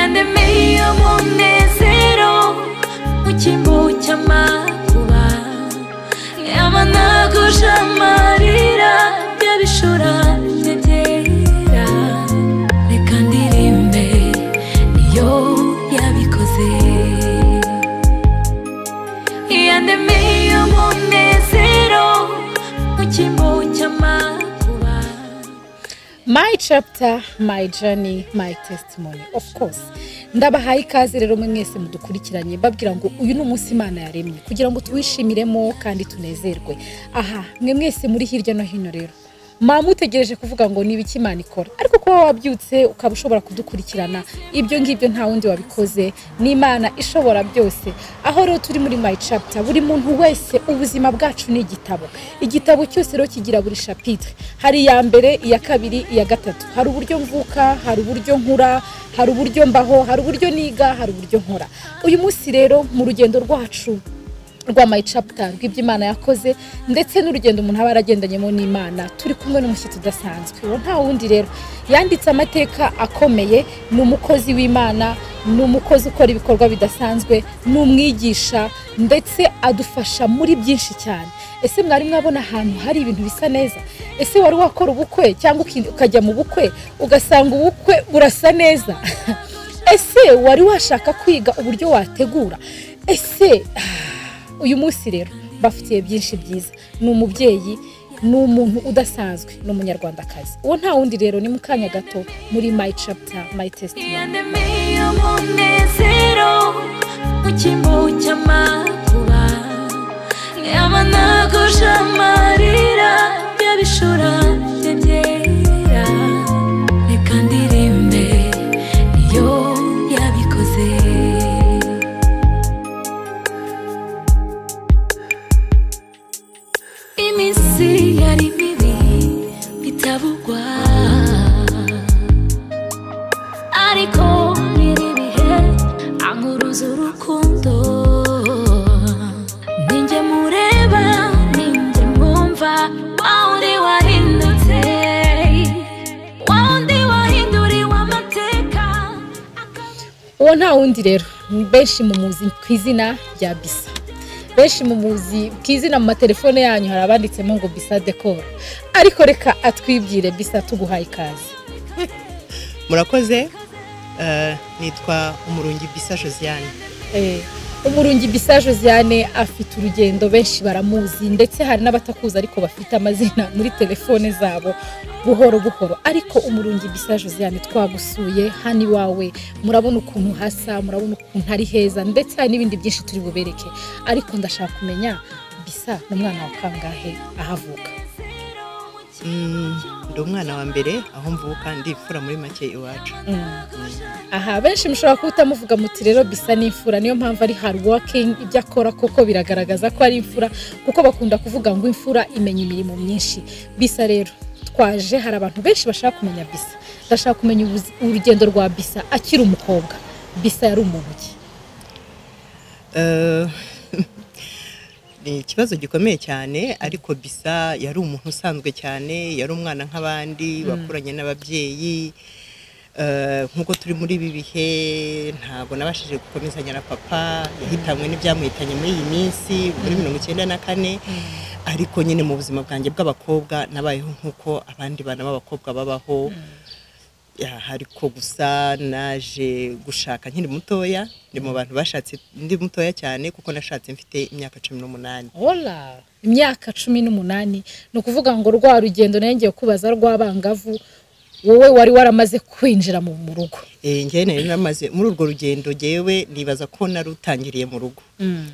yandemeye umunezero mu cyimbo cy'amakuba yamanaguje amarira my chapter my journey my testimony. Of course ndabahaye ikaze rero mwe mwese mudukurikiranye babwira ngo uyu ni umunsi imana yaremye kugira ngo tuwishimiremo kandi tunezerwe. Aha mwe mwese muri hirya no hino rero. Mama mutegereje kuvuga ngo ni ibiki imana ikora? Ariko kuba wabyutse ukaba ushobora kudukurikirana. Ibyo ngibyo nta wundi wabikoze. Ni imana ishobora byose. Aho rero turi muri my chapter buri muntu wese ubuzima bwacu ni igitabo. Igitabo cyose rero kigira buri chapitre. Hari iya mbere iya kabiri iya gatatu. Hari uburyo mvuka hari uburyo nkura hari uburyo mbaho hari uburyo niga hari uburyo nkora. Uyu munsi rero mu rugendo rwacu rwa my chapter rw'ibyo imana yakoze ndetse n'urugendo umuntu aba yaragendanyemo n'imana. Turi kumwe n'umushyitsi udasanzwe. Uwo nta wundi rero. Yanditse amateka akomeye ni umukozi w'imana ni umukozi ukora ibikorwa bidasanzwe ni umwigisha ndetse adufasha muri byinshi cyane. Ese mwari mwabona ahantu hari ibintu bisa neza? Ese wari wakora ubukwe cyangwa ukajya mu bukwe ugasanga ubukwe burasa neza? Ese wari washaka kwiga uburyo wategura? Ese uyu munsi rero bafitiye byinshi byiza. Ni umubyeyi ni umuntu udasanzwe ni umunyarwandakazi. Uwo nta wundi rero ni mu kanya gato muri my testimony. Yandemeye umunezero mu amarira uwo nta wundi rero. Benshi mumuzi ku izina rya bisa. Benshi mumuzi ku izina mu matelefone yanyu hari abanditsemo ngo bisa dekoro ariko reka atwibwire bisa tuguhaye ikaze. Murakoze eh, nitwa umurungi bisa josiane. Eh, umurungi bisa josiane afite urugendo benshi baramuzi ndetse hari n'abatakuzi ariko bafite amazina muri telefone zabo. Buhoro buhoro. Ariko umurungi bisa josiane twagusuye hano iwawe. Murabona ukuntu hasa murabona ukuntu ari heza ndetse hari n'ibindi byinshi turi bubereke. Ariko ndashaka kumenya bisa ni umwana wa kangahe ahavuka? Mm, ndi umwana wa mbere aho mvuka ndi imfura muri make iwacu. Mm. aha benshi mushobora kuba muvuga muti rero bisa n'imfura niyo mpamvu ari hard working ibyo akora koko biragaragaza ko ari imfura kuko bakunda kuvuga ngo imfura imenya imirimo myinshi. Bisa rero twaje hari abantu benshi bashaka kumenya bisa. Ndashaka kumenya urugendo rwa bisa akiri umukobwa. Bisa yari umuntu ki? Eh, ni ikibazo gikomeye cyane ariko bisa yari umuntu usanzwe cyane yari umwana nk'abandi wakuranye n'ababyeyi. Eh, nk'uko turi muri ibi bihe ntabwo nabashije gukomezanya na papa yahitanywe n'ibyamuhitanye muri iyi minsi muri mirongo icyenda na kane. Ariko nyine mu buzima bwanjye bw'abakobwa nabayeho nk'uko abandi bana b'abakobwa babaho. Ya, ariko gusa naje gushaka nkiri mutoya ndi mu bantu bashatse ndi mutoya cyane kuko nashatse mfite imyaka cumi n'umunani. Imyaka cumi n'umunani ni ukuvuga ngo rwa rugendo ngiye kubaza rw'abangavu wowe wari waramaze kwinjira mu rugo? Eh, njyewe nari namaze muri urwo rugendo jyewe nibaza ko narutangiriye mu rugo.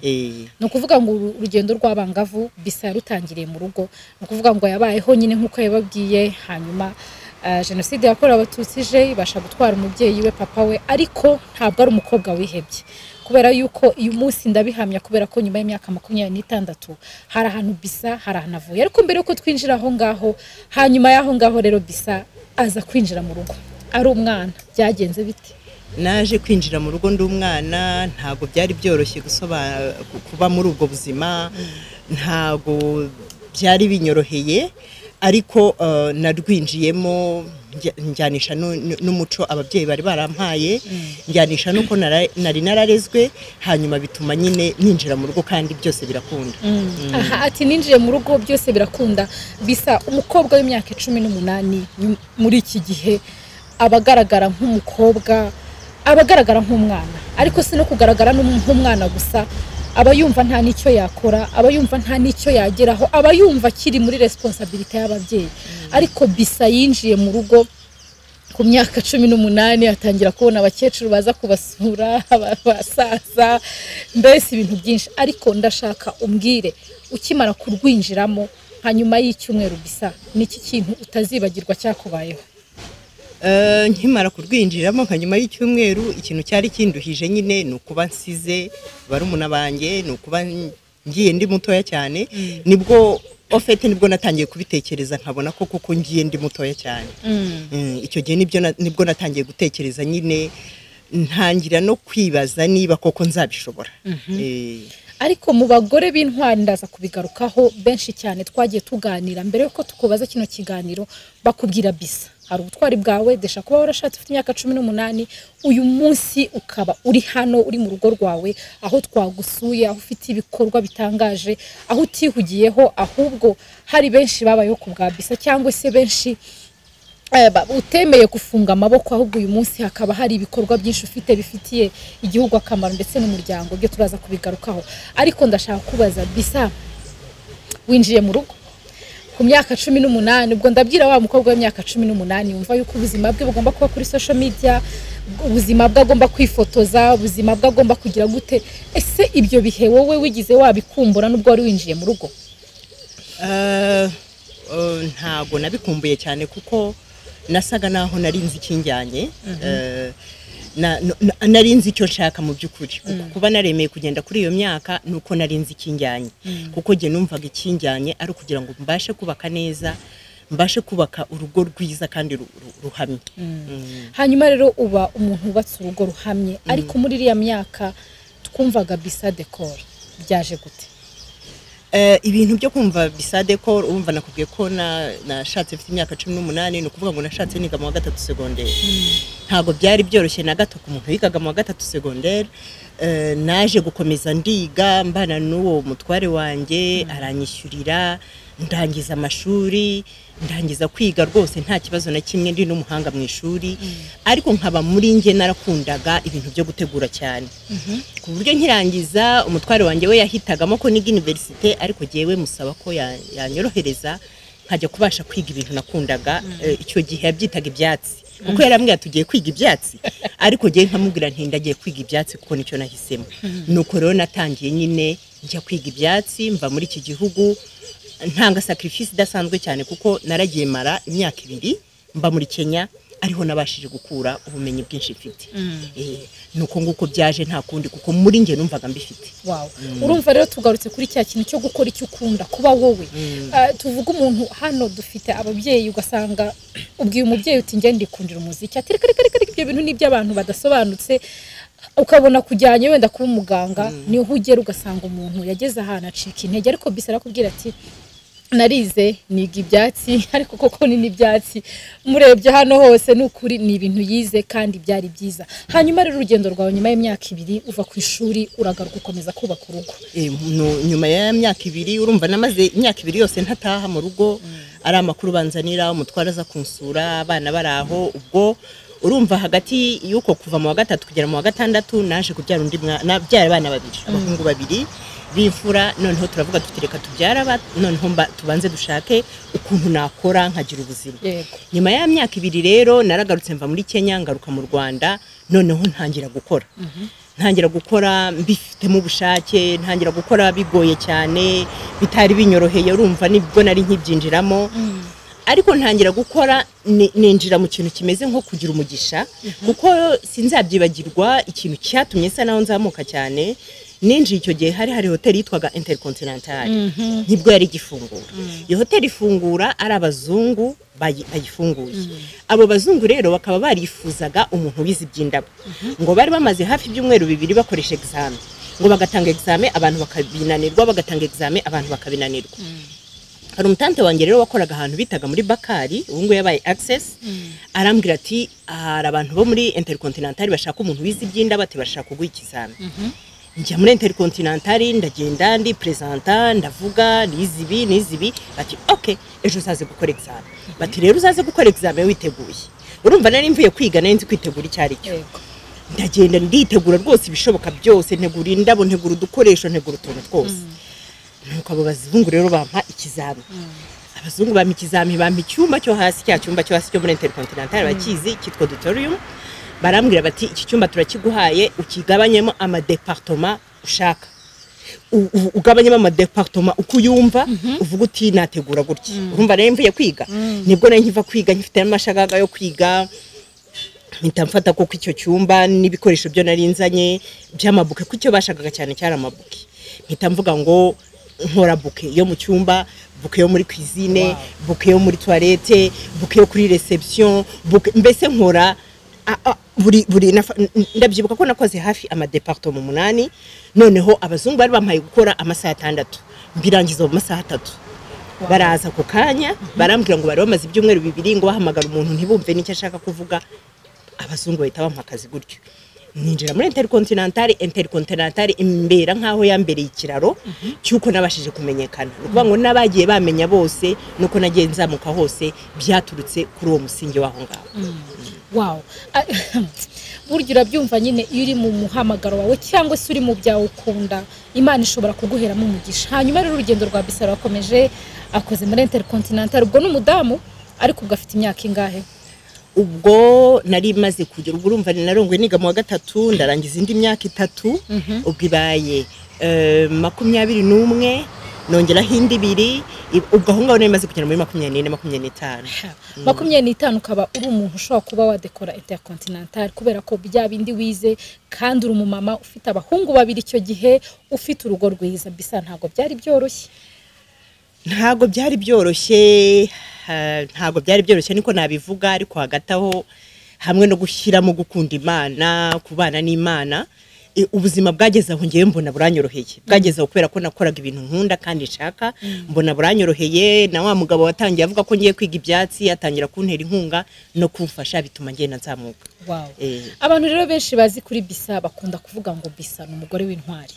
Eh, ni ukuvuga ngo uru- urugendo rw'abangavu bisa yarutangiriye mu rugo ni ukuvuga ngo yabayeho nyine nk'uko yababwiye hanyuma ah, jenoside yakorewe abatutsi ije ibasha gutwara umubyeyi we papa we ariko ntabwo ari umukobwa wihebye. Kubera yuko uyu munsi ndabihamya kubera ko nyuma y'imyaka makumyabiri n'itandatu hari ahantu bisa hari ahantu avuye. Ariko mbere yuko twinjira aho ngaho hanyuma y'aho ngaho rero bisa aza kwinjira mu rugo. Ari umwana. Byagenze bite? Naje kwinjira mu rugo ndi umwana ntabwo byari byoroshye kuba muri ubwo buzima. Ntabwo byari binyoroheye. Ariko eh, narwinjiyemo njya- njyanisha nu- nu- n'umuco ababyeyi bari barampaye njyanisha n'uko nari nararezwe hanyuma bituma nyine ninjira mu rugo kandi byose birakunda. Aha ati ninjiye mu rugo byose birakunda. Bisa umukobwa w'imyaka cumi n'umunani muri iki gihe aba agaragara nk'umukobwa aba agaragara nk'umwana. Ariko si no kugaragara nk'umwana gusa aba yumva nta n'icyo yakora aba yumva nta n'icyo yageraho aba yumva akiri muri responsabilite y'ababyeyi. Ariko bisa yinjiye mu rugo ku myaka cumi n'umunani atangira kubona abakecuru baza kubasura aba- abasaza mbese ibintu byinshi. Ariko ndashaka umbwire ukimara kurwinjiramo hanyuma y'icyumweru bisa niki kintu utazibagirwa cyakubayeho? Eh, nkimara kurwinjiramo nka nyuma y'icyumweru ikintu cyari kinduhije nyine ni ukuba nsize barumuna banjye ni ukuba ngiye ndi mutoya cyane. Nibwo ofete ni bwo natangiye kubitekereza nkabona ko kuko ngiye ndi mutoya cyane. Mm, icyo gihe ni bwo natangiye gutekereza nyine ntangira no kwibaza niba koko nzabishobora. Eh, ariko mu bagore b'intwari ndaza kubigarukaho benshi cyane twagiye tuganira mbere yuko tukubaza kino kiganiro bakubwira bisa. Hari ubutwari bwawe desha kuba warashatse ufite imyaka cumi n'umunani uyu munsi ukaba uri hano uri mu rugo rwawe aho twagusuye aho ufite ibikorwa bitangaje aho utihugiyeho ahubwo hari benshi babayeho ku bwa bisa cyangwa se benshi eh, utemeye gufunga amaboko ahubwo uyu munsi hakaba hari ibikorwa byinshi ufite bifitiye igihugu akamaro ndetse n'umuryango byo turaza kubigarukaho. Ariko ndashaka kubaza bisa winjiye mu rugo? Ku myaka cumi n'umunani ubwo ndabwira wa mukobwa w'imyaka cumi n'umunani wumva yuko ubuzima bwe bugomba kuba kuri social media ubuzima bwe agomba kwifotoza ubuzima bwe agomba kugira gute. Ese ibyo bihe wowe wigize wabikumbura n'ubwo wari winjiye mu rugo? Eh, eh, ntago nabikumbuye cyane kuko nasaga naho nari nzi ikinjyanye. Eh, na- na- nari nzi icyo nshaka mu by'ukuri. Kuko kuba naremeye kugenda kuri iyo myaka ni uko nari nzi ikinjyanye kuko njye numvaga ikinjyanye ari ukugira ngo mbashe kubaka neza mbashe kubaka urugo rwiza kandi ru- ru- ruhamye. Mm. hanyuma rero uba umuntu wubatse urugo ruhamye. Ariko muri iriya myaka twumvaga bisa dekoro byaje gute? Ibintu byo kumva bisade ko urumva nakubwiye ko na- nashatse mfite imyaka cumi n'umunani ni ukuvuga ngo nashatse niga mu wa gatatu segonderi ntabwo byari byoroshye na gato ku muntu wigaga mu wa gatatu segonderi Eh, naje gukomeza ndiga mbana n'uwo mutware wanjye aranyishyurira ndangiza amashuri ndangiza kwiga rwose nta kibazo na kimwe ndi n'umuhanga mu ishuri. Ariko nkaba muri njye narakundaga ibintu byo gutegura cyane. Ku buryo nkirangiza umutware wanjye we yahitagamo ko niga universite ariko jyewe musaba ko ya- yanyorohereza nkajya kubasha kwiga ibintu nakundaga Eh, icyo gihe yabyitaga ibyatsi. Kuko yarambwira tugiye kwiga ibyatsi? Ariko jyewe nkamubwira nti ndagiye kwiga ibyatsi kuko ni cyo nahisemo. Nuko rero natangiye nyine njya kwiga ibyatsi mva muri iki gihugu ntanga sacrifice idasanzwe cyane kuko naragiye mara imyaka ibiri mba muri Kenya ariho nabashije gukura ubumenyi bwinshi mfite. Eh, nuko nguko byaje nta kundi kuko muri njye numvaga mbifite. Wow. Urumva rero tugarutse kuri cya kintu cyo gukora icyo ukunda kuba wowe. Ah, tuvuga umuntu hano dufite ababyeyi ugasanga ubwiye umubyeyi uti njye ndikundira umuziki. Ati reka reka reka, ibyo bintu ni iby'abantu badasobanutse. Ukabona kujyanye wenda kuba umuganga ni ho ugera ugasanga umuntu yageze ahantu acika intege. Ariko bisa arakubwira ati narize niga ibyatsi. Ariko koko ni n'ibyatsi. Murebye hano hose ni ukuri ni ibintu yize kandi byari byiza. Hanyuma rero urugendo rwawe nyuma y'imyaka ibiri uva ku ishuri uragaruka ukomeza kubaka urugo. Eh, nyuma ya myaka ibiri urumva namaze imyaka ibiri yose ntataha mu rugo. Ari amakuru banzanira umutware aza kunsura abana bari aho ubwo urumva hagati y'uko kuva mu wa gatatu kugera mu wa gatandatu naje kubyara undi mwana nabyara abana babiri abahungu babiri b'imfura noneho turavuga reka tubyara noneho tubanze dushake ukuntu nakora nkagira ubuzima. Nyuma ya myaka ibiri rero naragarutse mva muri kenya ngaruka mu rwanda noneho ntangira gukora. Ntangira gukora mbifitemo ubushake ntangira gukora bigoye cyane bitari binyoroheye urumva ni bwo nari nkibyinjiramo. Ariko ntangira gukora ni- ninjira mu kintu kimeze nko kugira umugisha kuko sinzabyibagirwa ikintu cyatumye nsa naho nzamuka cyane ninjiye icyo gihe hari hari hoteli yitwaga intercontinental. Nibwo yari igifungura. Iyo hoteli ifungura ari abazungu bayi- bayifunguye. Abo bazungu rero bakaba barifuzaga umuntu wize iby'indabo. Ngo bari bamaze hafi ibyumweru bibiri bakoresha examen ngo bagatanga examen abantu bakabinanirwa bagatanga examen abantu bakabinanirwa. Hari umutante wanjye rero wakoraga ahantu bitaga muri bakari ubu ngubu yabaye access arambwira ati hari abantu bo muri intercontinental bashaka umuntu wize iby'inda bati bashaka kuguha ikizami njya muri intercontinental ndagenda ndi presenta ndavuga nize ibi nize ibi. Bati ok ejo uzaze gukora examen bati rero uzaze gukora examen witeguye. Urumva nari mvuye kwiga nari nzi kwitegura icyo ari cyo ndagenda nditegura rwose ibishoboka byose ntegura indabo ntegura udukoresho ntegura utuntu twose. Nuko abo bazungu rero bampa ikizami. Abazungu bampa ikizami bampa icyumba cyo hasi cya cyumba cyo hasi cyo muri intercontinental bakizi cyitwa auditorium. Barambwira bati iki cyumba turakiguhaye ukigabanyemo amadepartoma ushaka. Ugabanyemo amadepartoma uko uyumva uvuga uti nategura gutya. Urumva rero mvuye kwiga. Nibwo nari nkiva kwiga nkifite n'amashagaga yo kwiga mpita mfata koko icyo cyumba n'ibikoresho byo nari nzanye by'amabuke kuko icyo bashakaga cyane cyari amabuke. Mpita mvuga ngo nkora buke yo mu cyumba buke yo muri cuisine buke yo muri toilette buke yo kuri reception buke mbese nkora buri buri ndabyibuka ko nakoze hafi amadepartoma umunani noneho abazungu bari bampaye gukora amasaha atandatu mbirangiza mu masaha atatu. Baraza ako kanya barambwira ngo bari bamaze ibyumweru bibiri ngo bahamagara umuntu ntibumve n'icyo ashaka kuvuga. Abazungu bahita bampa akazi gutyo. Ninjira muri intercontinental intercontinental imbera nk'aho yambereye ikiraro cy'uko nabashije kumenyekana. Ni ukuvuga ngo n'abagiye bamenya bose nuko nagiye nzamuka hose byaturutse kuri uwo musingi w'aho ngaho. Wow. Ah, burya urabyumva nyine iyo uri mu muhamagaro wawe cyangwa se uri mu byawe ukunda imana ishobora kuguheramo umugisha. Hanyuma rero urugendo rwa bisaro rakomeje akoze muri intercontinental ubwo ni umudamu ariko ubwo afite imyaka ingahe? Ubwo nari maze kugera ubwo urumva narongwe niga mu wa gatatu ndarangiza indi myaka itatu ubwo ibaye eh, makumyabiri n'umwe nongeraho indi ibiri ubwo aho ngaho nari maze kugera muri makumyabiri n'ine makumyabiri n'itanu. Makumyabiri n'itanu ukaba uri umuntu ushobora kuba wadekora intercontinental kubera ko bya bindi wize kandi uri umumama ufite abahungu babiri icyo gihe ufite urugo rwiza. Bisa ntabwo byari byoroshye. Ntabwo byari byoroshye ha- ntabwo byari byoroshye niko nabivuga ariko hagati aho hamwe no gushyiramo gukunda imana kubana n'imana ubuzima bwageze aho ngewe mbona buranyoroheye. Bwageze aho kubera ko nakoraga ibintu nkunda kandi nshaka mbona buranyoroheye. Na wa mugabo watangiye avuga ko ngiye kwiga ibyatsi atangira kuntera inkunga no kumfasha bituma ngenda nzamuka. Eh. abantu rero benshi bazi kuri bisa bakunda kuvuga ngo bisa ni umugore w'intwari.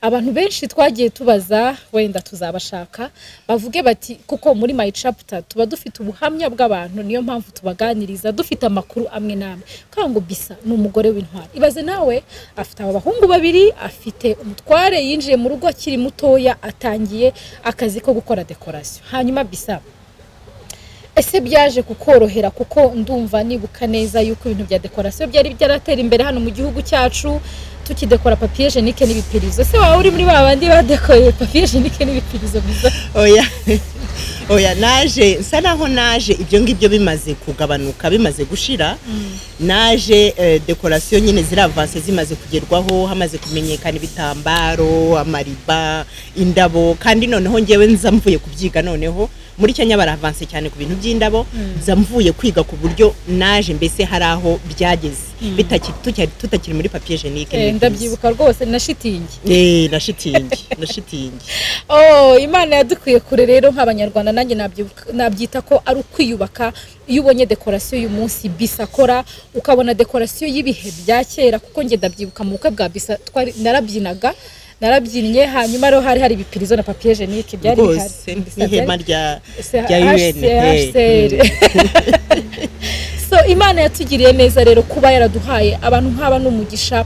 Abantu benshi twagiye tubaza wenda tuzabashaka bavuge bati kuko muri my chapter tuba dufite ubuhamya bw'abantu niyo mpamvu tubaganiriza dufite amakuru amwe n'amwe. Kandi ngo bisa ni umugore w'intwari. Ibaze nawe afite aba bahungu babiri afite umutware yinjiye mu rugo akiri mutoya atangiye akazi ko gukora dekorasiyo. Hanyuma bisa ese byaje kukorohera kuko ndumva nibuka neza yuko ibintu bya dekorasiyo byari byaratera imbere hano mu gihugu cyacu? Tukidekora papiye jenike n'ibipirizo. Se waba uri muri ba bandi badekoye papiye jenike n'ibipirizo biza oya. Oya naje nsa naho naje. Ibyo ngibyo bimaze kugabanuka bimaze gushira. Naje eh, dekorasiyo nyine ziravanse zimaze kugerwaho hamaze kumenyekana ibitambaro amariba indabo. Kandi noneho ngewe nza mvuye kubyiga noneho. Muri kenya baravanse cyane ku bintu by'indabo nza mvuye kwiga ku buryo naje mbese hari aho byageze. Tucyari- tutakiri muri papiye jenike Eh, ndabyibuka rwose na shitingi. Eh, na shitingi na shitingi. Oh imana yadukuye kure rero nk'abanyarwanda nanjye nabyita ko ari ukwiyubaka iyo ubonye dekorasiyo y'uyu munsi bisa akora ukabona dekorasiyo y'ibihe bya kera kuko njye ndabyibuka mu bukwe bwa bisa twari narabyinaga narabyinnye hanyuma rero hari hari ibipirizo na papiye jenike byari bihari. N'ihema rya UN HCR. so imana yatugiriye neza rero kuba yaraduhaye abantu nk'aba n'umugisha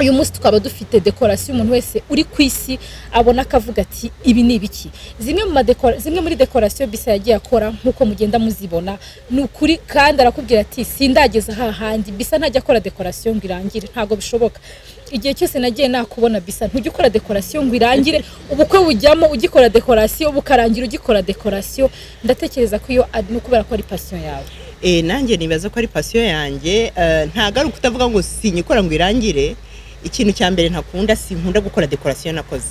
uyu munsi tukaba dufite dekorasiyo umuntu wese uri ku isi abona akavuga ati ibi ni ibiki? Zimwe mu madekora zimwe muri dekorasiyo bisa yagiye akora nk'uko mugenda muzibona ni ukuri kandi arakubwira ati sindageza hahandi bisa ntajya akora dekorasiyo ngo irangire. Ntabwo bishoboka. Igihe cyose nagiye nakubona bisa ntujya ukora dekorasiyo ngo irangire. Ubukwe bujyamo ugikora dekorasiyo bukarangira ugikora dekorasiyo. Ndatekereza ko iyo no kubera ko ari pasiyo yawe. Eh, nanjye nibaza ko ari pasiyo yanjye eh, ntabwo ari ukutavuga ngo sinyikora ngo irangire. Ikintu cya mbere ntakunda sinkunda gukora dekorasiyo nakoze.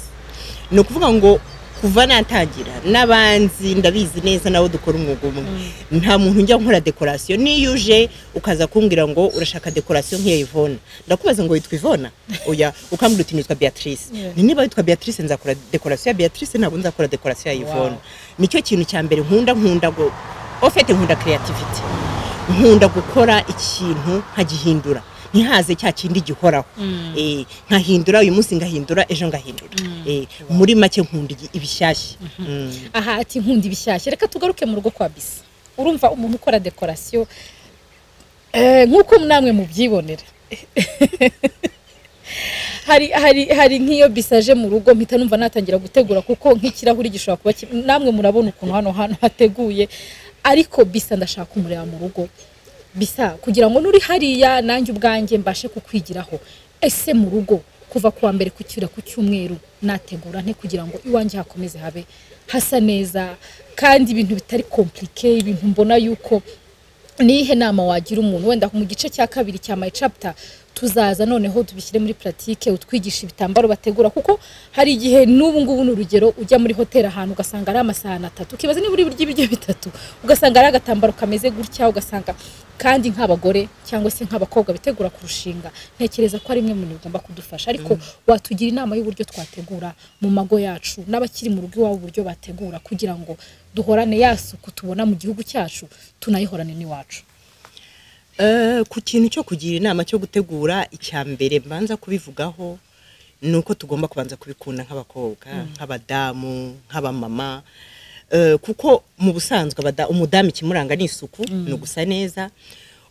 Ni ukuvuga ngo kuva natangira n'abanzi ndabizi neza nabo dukora umwuga umwe. Nta muntu njya nkora dekorasiyo. Niyo uje ukaza kumbwira ngo urashaka dekorasiyo nk'iya Yvonne. Ndakubaza ngo witwa Yvonne? Oya ukambwira uti nitwa Beatrice. Niba witwa Beatrice nzakora dekorasiyo ya Beatrice ntabwo nzakora dekorasiyo ya Yvonne. Nicyo kintu cya mbere nkunda nkunda ngo ofete nkunda creativity. Nkunda gukora ikintu nkagihindura. Ntihaze cya kindi gihoraho. Eh, nkahindura uyu munsi ngahindura ejo ngahindura. Eh, muri make nkunda ibishyashya. Mm. aha ati nkunda ibishyashya. Reka tugaruke mu rugo kwa bisa. Urumva umuntu ukora dekorasiyo eh, nk'uko namwe mubyibonera. Hari hari hari nk'iyo bisaje mu rugo mpita numva natangira gutegura kuko nk'ikirahuri gishobora kuba ki- namwe murabona ukuntu hano hano hateguye. Ariko bisa ndashaka kumureba mu rugo. Bisa. Kugira ngo nuri hariya nanjye ubwanjye mbashe kukwigiraho. Ese mu rugo kuva kuwa mbere kucyura ku cyumweru nategura nte kugira ngo iwanjye hakomeze habe hasa neza? Kandi ibintu bitari komplike ibintu mbona yuko nihe nama wagira umuntu? Wenda mu gice cya kabiri cya my chapter tuzaza noneho tubishyire muri pratique utwigisha ibitambaro bategura kuko hari igihe n'ubu ngubu ni urugero ujya muri hoteli ahantu ugasanga ari amasahani atatu. Ukibaza niba uri burya ibiryo bitatu ugasanga ari agatambaro kameze gutya ugasanga kandi nk'abagore cyangwa se nk'abakobwa bitegura kurushinga ntekereza ko ari imwe mu bintu bigomba kudufasha ariko watugira inama y'uburyo twategura mu mago yacu n'abakiri mu rugo iwabo uburyo bategura kugira ngo duhorane ya suku tubona mu gihugu cyacu tunayihorane n'iwacu. Ku kintu cyo kugira inama cyo gutegura icya mbere mbanza kubivugaho ni uko tugomba kubanza kubikunda nk'abakobwa nk'abadamu nk'abamama. Eh, kuko mu busanzwe umudamu ikimuranga ni isuku ni ugusa neza.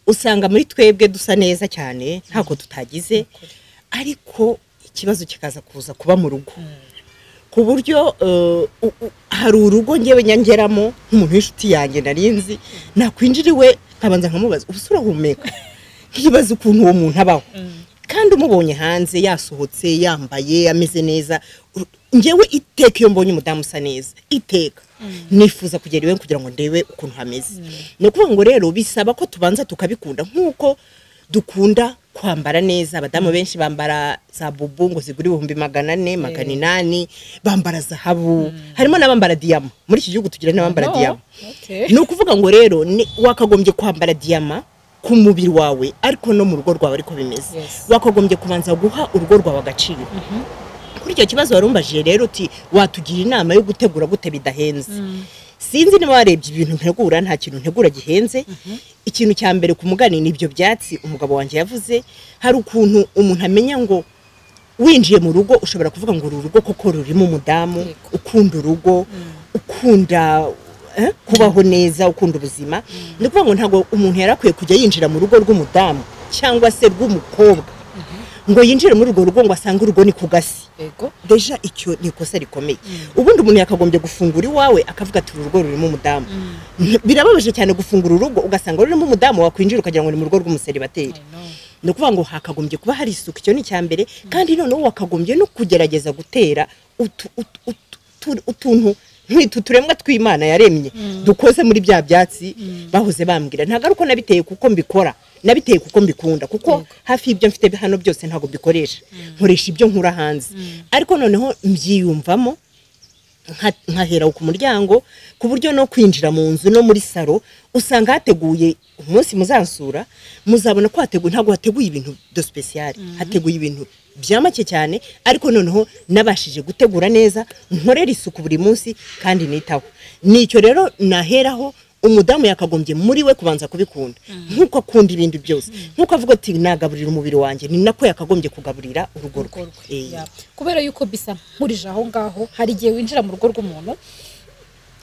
Usanga muri twebwe dusa neza cyane ntako tutagize. Ariko ikibazo kikaza kuza kuba mu rugo. Ku buryo eh, hari urugo ngewe nyangeramo nk'umuntu w'inshuti yanjye narinzi nakwinjira iwe nkabanza nkamubaza ubu se urahumeka nkibaza ukuntu uwo muntu abaho. Kandi umubonye hanze yasohotse yambaye ameze neza. Ngewe iteka iyo mbonye umudamu usa neza. Iteka. Nifuza kugera iwe kugira ngo ndebe ukuntu hameze. Ni ukuvuga ngo rero bisaba ko tubanza tukabikunda. Nk'uko dukunda kwambara neza. Abadamu benshi bambara za bubu ngo zigura ibihumbi magana ane magana inani bambara zahabu. Harimo n'abambara diyama. Muri iki gihugu tugira n'abambara diyama. Ni ukuvuga ngo rero wakagombye kwambara diyama ku mubiri wawe ariko no mu rugo rwawe ariko bimeze. Wakagombye kubanza guha urugo rwawe agaciro. Kuri icyo kibazo warumbajije rero uti watugira inama yo gutegura gute bidahenze. Sinzi niba warebye ibintu ntegura nta kintu ntegura gihenze. Ikintu cya mbere ku mugani ni ibyo byatsi umugabo wanjye yavuze hari ukuntu umuntu amenya ngo winjiye mu rugo ushobora kuvuga ngo uru rugo koko rurimo umudamu ukunda urugo ukunda eh, kubaho neza ukunda ubuzima. Ni ukuvuga ngo ntabwo umuntu yari akwiye kujya yinjira mu rugo rw'umudamu cyangwa se rw'umukobwa. Ngo yinjire muri urwo rugo ngo asange urugo ni ku gasi. Deja icyo ni ikosa rikomeye. Ubundi umuntu yakagombye gufungura iwawe akavuga ati uru rugo rurimo umudamu birababaje cyane gufungura urugo ugasanga rurimo umudamu wakwinjira ukagira ngo ni mu rugo rw'umuseribateri ni ukuvuga ngo hakagombye kuba hari isuku. Icyo ni icya mbere kandi noneho wakagombye no kugerageza gutera utu- utu- utu- utu- utuntu nk'itu turemwa tw'imana yaremye. Dukoze muri bya byatsi bahoze bambwira. Ntabwo ari uko nabiteye kuko mbikora. Nabiteye kuko mbikunda kuko hafi y'ibyo mfite hano byose ntabwo mbikoresha nkoresha ibyo nkura hanze. Ariko noneho mbyiyumvamo nka- nkahera ku muryango ku buryo no kwinjira mu nzu no muri salo usanga hateguye umunsi muzansura muzabona ko hateguye ntabwo hateguye ibintu de speciale hateguye ibintu bya make cyane ariko noneho nabashije gutegura neza nkorera isuku buri munsi kandi nitaho. Nicyo rero naheraho umudamu yakagombye muri we kubanza kubikunda. Nk'uko akunda ibindi byose. Nk'uko avuga ati nagaburira umubiri wanjye. Ni nako yakagombye kugaburira urugo rwe. Eh. Kubera yuko bisa nkurije aho ngaho hari igihe winjira mu rugo rw'umuntu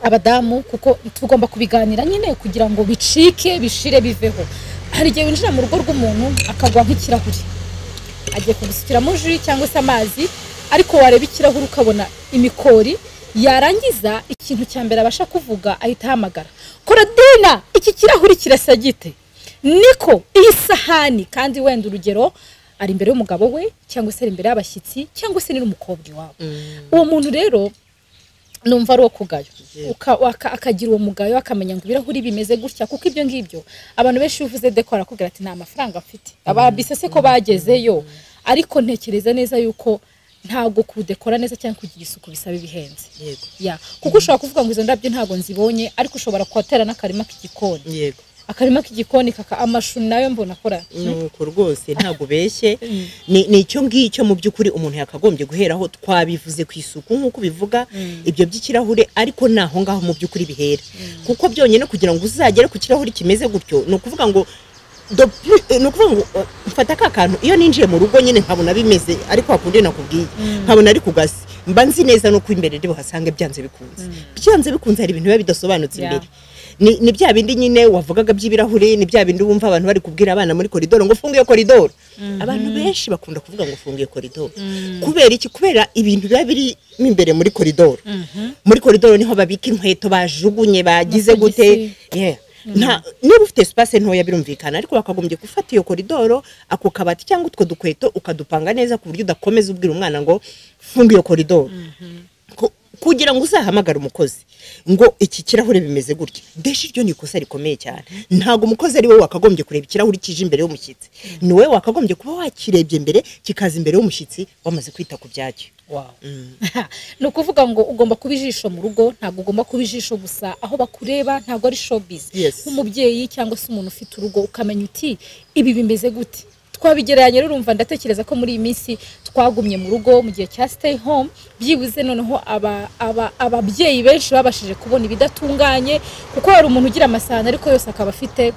abadamu kuko tugomba kubiganira nyine kugira ngo bicike bishire biveho. Hari igihe winjira mu rugo rw'umuntu akagwa nk'ikirahuri. Agiye kugusukiramo ji cyangwa se amazi ariko wareba ikirahuri ukabona imikori yarangiza ikintu cya mbere abasha kuvuga ahita ahamagara. Korodina iki kirahuri kirasa gite? Niko iyi sahani kandi wenda urugero ari imbere y'umugabo we cyangwa se ari imbere y'abashyitsi cyangwa se n'umukobwa iwabo. Uwo muntu rero numva ari uwo kugayo. Akagira uwo mugayo akamenya ngo ibirahuri bimeze gutya kuko ibyo ngibyo abantu benshi iyo uvuze dekora arakubwira ati nta mafaranga mfite. Ababise se ko bagezeyo. Ariko ntekereza neza yuko ntabwo kudekora neza cyangwa kugira isuku bisaba ibihenze. Yego. Kuko ushobora kuvuga ngo izo ndabyo ntabwo nzibonye ariko ushobora kuhatera n'akarima k'igikoni. Yego. Akarima k'igikoni kaka amashu na yo mbona akora nuko rwose ntabwo ubeshye. Ni ni icyo ngicyo mu by'ukuri umuntu yakagombye guheraho. Twabivuze ku isuku nk'uko bivuga ibyo by'ikirahure ariko ni aho ngaho mu by'ukuri bihera. Kuko byonyine kugira ngo uzagere ku kirahuri kimeze gutyo ni ukuvuga ngo ni ukuvuga ngo eh, mfata ka kantu. Iyo ninjiye mu rugo nyine nkabona bimeze ariko hakundi nakubwiye. Nkabona ari ku gasi mba nzi neza nuko imbere ndi buhasange byanze bikunze. Byanze bikunze hari ibintu biba bidasobanutse imbere. Ni, bya bindi nyine wavugaga by'ibirahuri ni bya bindi wumva abantu bari kubwira abana muri koridoro ngo funge iyo koridoro abantu benshi bakunda kuvuga ngo funge iyo koridoro kubera iki? Kubera ibintu biba biri mo imbere muri koridoro muri koridoro ni ho babika inkweto bajugunye bagize gute. Amasogisi. Yeah. nta niba ufite space ntoya birumvikana ariko wakagombye gufata iyo koridoro ako kabati cyangwa utwo dukweto ukadupanga neza ku buryo udakomeza ubwira umwana ngo funga iyo koridoro Ku- kugira ngo uzahamagare umukozi. Ngo iki kirahure bimeze gutya? Deje iryo ni ikosa rikomeye cyane. Ntabwo umukozi ari we wakagombye kureba ikirahuri kije imbere y'umushyitsi. Ni wowe wakagombye kuba wakirebye mbere kikaza imbere y'umushyitsi wamaze kwita ku byacyo. Ni ukuvuga ngo ugomba kuba ijisho mu rugo ntabwo ugomba kuba ijisho gusa. Aho bakureba ntabwo ari showbiz. Yes. nk'umubyeyi cyangwa se umuntu ufite urugo ukamenya uti ibi bimeze gute? Twabigereranya rero urumva ndatekereza ko muri iyi minsi twagumye mu rugo mu gihe cya stay home. Byibuze noneho aba- aba- ababyeyi benshi babashije kubona ibidatunganye kuko hari umuntu ugira amasahani ariko yose akaba afite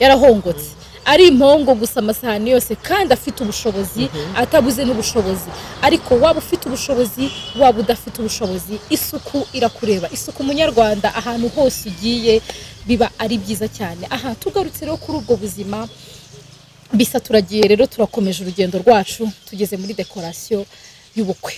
yarahongotse ari impongo gusa amasahani yose kandi afite ubushobozi atabuze n'ubushobozi. Ariko waba ufite ubushobozi waba udafite ubushobozi isuku irakureba. Isuku munyarwanda ahantu hose ugiye biba ari byiza cyane. Aha tugarutse rero kuri ubwo buzima bisa turagiye rero turakomeje urugendo rwacu tugeze muri dekorasiyo y'ubukwe.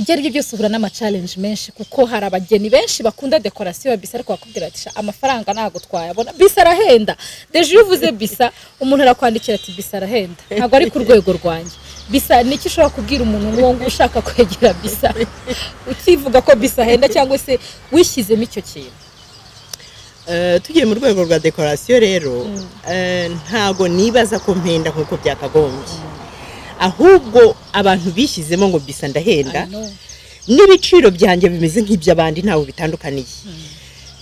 Ibyo ari byo byose uhura n'amacalenje menshi kuko hari abageni benshi bakunda dekorasiyo bisa ariko bakubwira ati "Sha, amafaranga ntabwo twayabona. Bisa arahenda. Deje iyo uvuze bisa umuntu arakwandikira ati bisa arahenda. Ntabwo ari ku rwego rwanjye. Bisa ni iki ushobora kubwira umuntu nk'uwo nguwo ushaka kwegera bisa? Ukivuga ko bisa ahenda cyangwa se wishyizemo icyo kintu. Tugiye mu rwego rwa dekorasiyo rero. Eh, ntago nibaza ko mpenda nk'uko byakagombye. Ahubwo abantu bishyizemo ngo bisa ndahenda n'ibiciro byanjye bimeze nk'iby'abandi ntawe bitandukaniye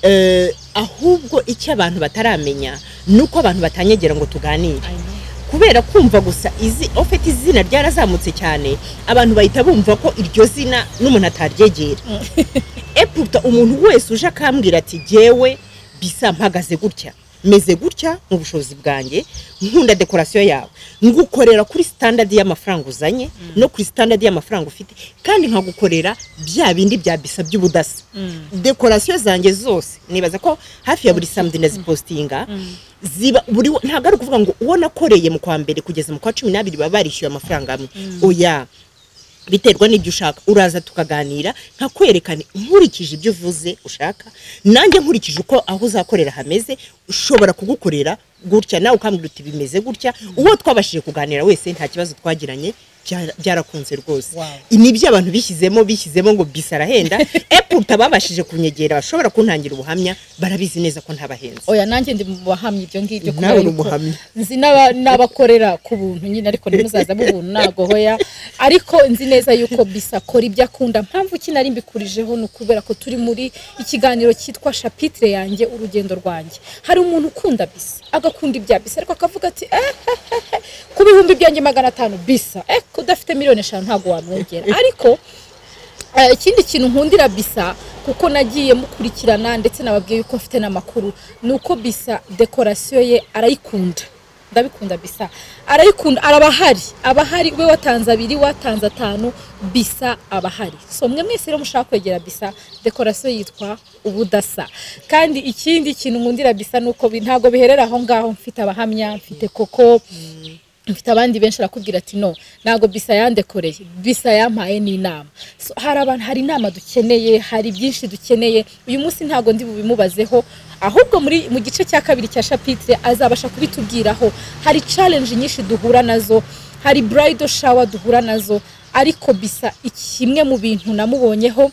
Eh, ahubwo icyo abantu bataramenya ni uko abantu batanyegera ngo tuganire. Kubera kumva gusa izi ofite izina ryarazamutse cyane abantu bahita bumva ko iryo zina n'umuntu ataryegera eputa umuntu wese uje akambwira ati jyewe bisa mpagaze gutya. Meze gutya mu bushobozi bwanjye nkunda dekorasiyo yawe. Ngukorera kuri sitandadi y'amafaranga uzanye no kuri sitandadi y'amafaranga ufite kandi nkagukorera bya bindi bya bisa by'ubudasa. Dekorasiyo zanjye zose nibaza ko hafi ya buri samedi ndazipositinga ziba buri ntabwo ari ukuvuga ngo uwo nakoreye mu kwa mbere kugeza mu kwa cumi n'abiri baba barishyuye amafaranga amwe. Oya biterwa n'ibyo ushaka. Uraza tukaganira nkakwerekana nkurikije ibyo uvuze ushaka. Nanjye nkurikije uko aho uzakorera hameze ushobora kugukorera gutya. Nawe ukambwira uti bimeze gutya. Uwo twabashije kuganira wese nta kibazo twagiranye byarakunze rwose. Nibyo abantu bishyizemo bishyizemo ngo bisa arahenda. Eputa babashije kunyegera bashobora kuntangira ubuhamya barabizi neza ko ntabahenze. Oya nanjye ndi mu bahamya ibyo ngibyo kubera yuko nzi n'aba- n'abakorera ku buntu nyine ariko ntimuzaza ubuntu ntago hoya. Ariko nzi neza yuko bisa akora ibyo akunda. Mpamvu ki nari mbikurijeho ni ukubera ko turi muri ikiganiro cyitwa shapitire yanjye urugendo rwanjye. Hari umuntu ukunda bisa agakunda ibya bisa ariko akavuga ati eh, eh, eh, eh, ku bihumbi byanjye magana atanu bisa eh, udafite miliyoni eshanu ntabwo wamwegera. Ariko Eh, ikindi kintu nkundira bisa kuko nagiye mukurikirana ndetse nababwiye yuko mfite n'amakuru ni uko bisa dekorasiyo ye arayikunda. Ndabikunda bisa. Arayikunda araba ahari aba ahari we watanze abiri watanze atanu bisa aba ahari so mwe mwese rero mushaka kwegera bisa dekorasiyo yitwa ubudasa. Kandi ikindi kintu nkundira bisa ni uko ntabwo biherera aho ngaho mfite abahamya mfite koko. Mfite abandi benshi arakubwira ati no ntabwo bisa yandekoreye bisa yampaye n'inama. Hari abantu hari inama dukeneye hari byinshi dukeneye uyu munsi ntabwo ndi bubimubazeho ahubwo muri mu gice cya kabiri cya shapitire azabasha kubitubwiraho. Hari challenge nyinshi duhura na zo hari bridal shower duhura na zo ariko bisa kimwe mu bintu namubonyeho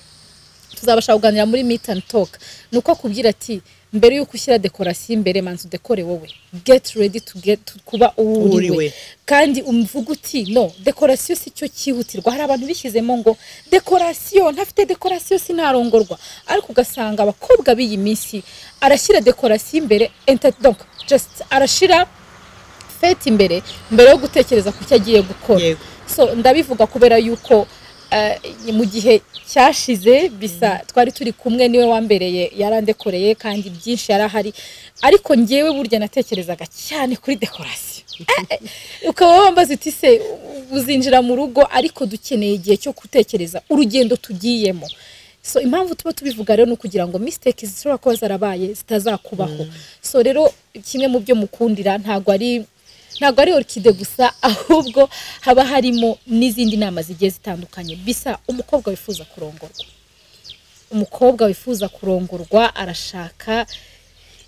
tuzabasha kuganira muri meet and talk. Ni uko akubwira ati mbere y'uko ushyira dekorasiyo imbere manza udekore wowe. Get ready to get to kuba uwo uri we. Uriwe. kandi umvuga uti no dekorasiyo si cyo cyihutirwa. Hari abantu bishyizemo ngo dekorasiyo ntafite dekorasiyo sinarongorwa. Ariko ugasanga abakobwa b'iyi minsi arashyira dekorasiyo imbere just arashyira fete imbere mbere yo gutekereza ku cyo agiye gukora. So ndabivuga kubera yuko mu gihe cyashize bisa twari turi kumwe ni we wambereye yarandekoreye kandi byinshi yarahari. Ariko ngewe burya natekerezaga cyane kuri dekorasiyo. Eh, eh, ukaba wambaza uti se uzinjira mu rugo ariko dukeneye igihe cyo gutekereza urugendo tugiyemo. So impamvu tuba tubivuga rero ni ukugira ngo mistake zishobora kuba zarabaye zitazakubaho. So rero kimwe mu byo mukundira ntabwo ari ntabwo ari orikide gusa ahubwo haba harimo n'izindi nama zigiye zitandukanye. Bisa umukobwa wifuza kurongorwa. Umukobwa wifuza kurongorwa arashaka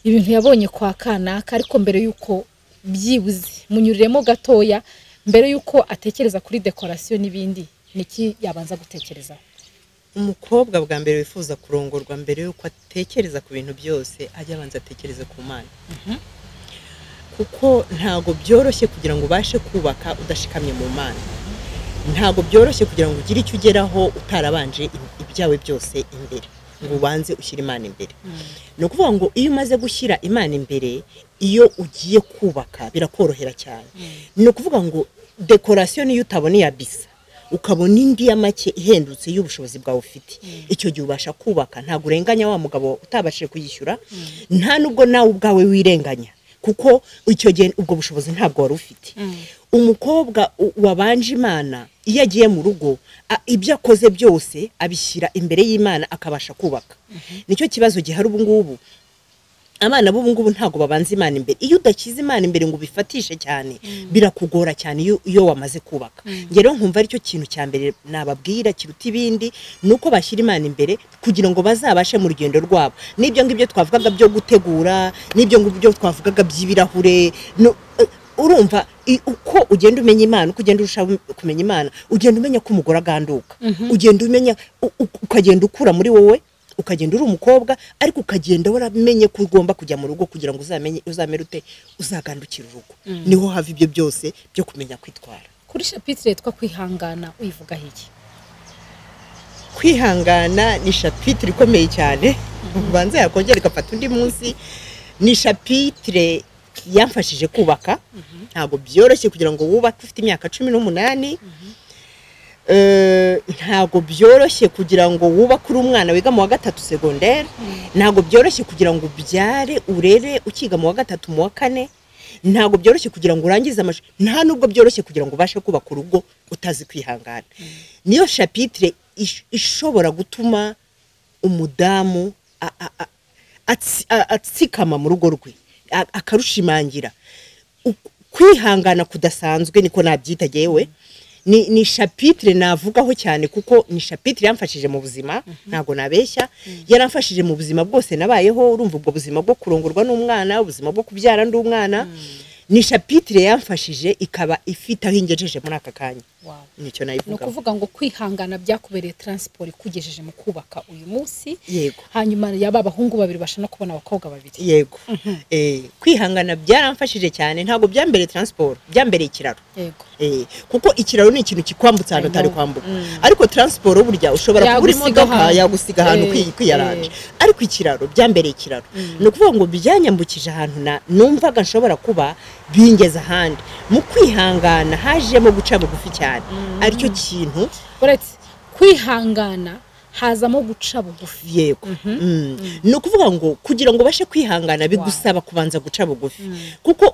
ibintu yabonye kwa kanaka ariko mbere y'uko byibuze. Munyuriremo gatoya mbere y'uko atekereza kuri dekorasiyo n'ibindi niki yabanza gutekerezaho? Umukobwa bwa mbere wifuza kurongorwa mbere y'uko atekereza ku bintu byose ajya abanza atekereze ku mana. Kuko ntabwo byoroshye kugira ngo ubashe kubaka udashikamye mu mana. Ntabwo byoroshye kugira ngo ugire icyo ugeraho utarabanje ibyawe byose imbere. Ngo ubanze ushyire imana imbere. Ni ukuvuga ngo iyo umaze gushyira imana imbere iyo ugiye kubaka birakorohera cyane. Ni ukuvuga ngo dekorasiyo niyo utabona iya bisa. Ukabona indi ya make ihendutse y'ubushobozi bwawe ufite. Icyo gihe ubasha kubaka. Ntabwo urenganya wa mugabo utabashije kuyishyura. Nta nubwo nawe ubwawe wirenganya. Kuko icyo gihe ubwo bushobozi ntabwo wari ufite. Umukobwa u- wabanje imana iyo agiye mu rugo ibyo akoze byose abishyira imbere y'imana akabasha kubaka. Nicyo kibazo gihari ubu ngubu abana b'ubu ngubu ntabwo babanza imana imbere. Iyo udashyize imana imbere ngo ubifatishe cyane birakugora cyane iyo, wamaze kubaka. Njye rero nkumva ari cyo kintu cya mbere nababwira kiruta ibindi ni uko bashyira imana imbere kugira ngo bazabashe mu rugendo rwabo. N'ibyo ngibyo twavugaga byo gutegura n'ibyo ngibyo twavugaga by'ibirahure. Eh, urumva uko ugenda umenya imana uko ugenda urushaho kumenya imana ugenda umenya ko umugore aganduka. Ugenda umenya ukagenda ukura muri wowe ukagenda uri umukobwa ariko ukagenda waramenye ko ugomba kujya mu rugo kugira ngo uzamenye uzamere ute uzagandukira urugo. Niho hava ibyo byose byo kumenya kwitwara. Kuri shapitire yitwa kwihangana uyivugaho iki? Kwihangana ni shapitire ikomeye cyane. Ubanza yakongera igafata undi munsi. Ni shapitire yamfashije kubaka. Ntabwo byoroshye kugira ngo wubake ufite imyaka cumi n'umunani. Eh, ntabwo byoroshye kugira ngo wubake uri umwana wiga mu wa gatatu segonderi ntabwo byoroshye kugira ngo ubyare urere ukiga mu wa gatatu mu wa kane. Ntabwo byoroshye kugira ngo urangize amashuri nta nubwo byoroshye kugira ngo ubashe kubaka urugo utazi kwihangana. Niyo shapitire ish- ishobora gutuma umudamu atsikama mu rugo rwe akarushimangira. Kwihangana kudasanzwe niko nabyita yewe. Ni, ni shapitire navugaho cyane kuko ni shapitire yamfashije mu buzima ntabwo nabeshya. Yaramfashije mu buzima bwose nabayeho urumva ubwo buzima bwo kurongorwa n'umwana ubuzima bwo kubyara ndi umwana ni shapitire yamfashije ikaba ifite aho ingejeje muri aka kanya. Nicyo ni nayivugaho ukuvuga ngo kwihangana byakubereye taransiporo ikugejeje mu kubaka uyu munsi. Yego. Hanyuma yaba abahungu babiri basha no kubona abakobwa babiri. Yego. Eh, kwihangana byaramfashije cyane ntabwo byambereye taransiporo byambereye ikiraro. Yego. Eh, kuko ikiraro ni ikintu kikwambutsa ahantu utari kwambuka. Ariko taransiporo burya ushobora kubura imodoka yagusiga ahantu Eh, kwi- kwiyaranje. ariko ikiraro byambereye ikiraro. Ni ukuvuga ngo byanyambukije ahantu numvaga nshobora kuba bingeze ahandi. Mu kwihangana hajemo guca bugufi cyane. Aricyo kintu uretse kwihangana hazamo guca bugufi. Yego. Mm. ni ukuvuga ngo kugira ngo ubashe kwihangana bigusaba kubanza guca bugufi. Kuko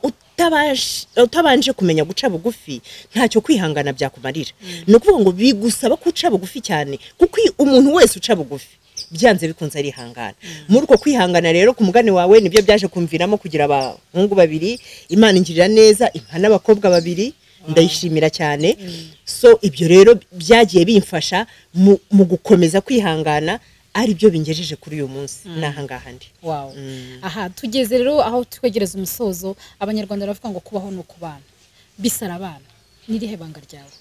utabanje kumenya guca bugufi ntacyo kwihangana byakumarira. Ni ukuvuga ngo bigusaba ko uca bugufi cyane kuko umuntu wese uca bugufi. Byanze bikunze arihangana muri uko kwihangana rero ku mugani wawe ni byo byaje kumviramo kugira abahungu babiri imana ingirira neza impa n'abakobwa babiri ndayishimira cyane. So ibyo rero byagiye bimfasha mu, gukomeza kwihangana ari byo bingejeje kuri uyu munsi. N'ahangaha ndi. Wawe aha tugeze rero aho twegereza umusozo abanyarwanda baravuga ngo kubaho ni ukubana. Bisara abana. N'irihe banga ryawe?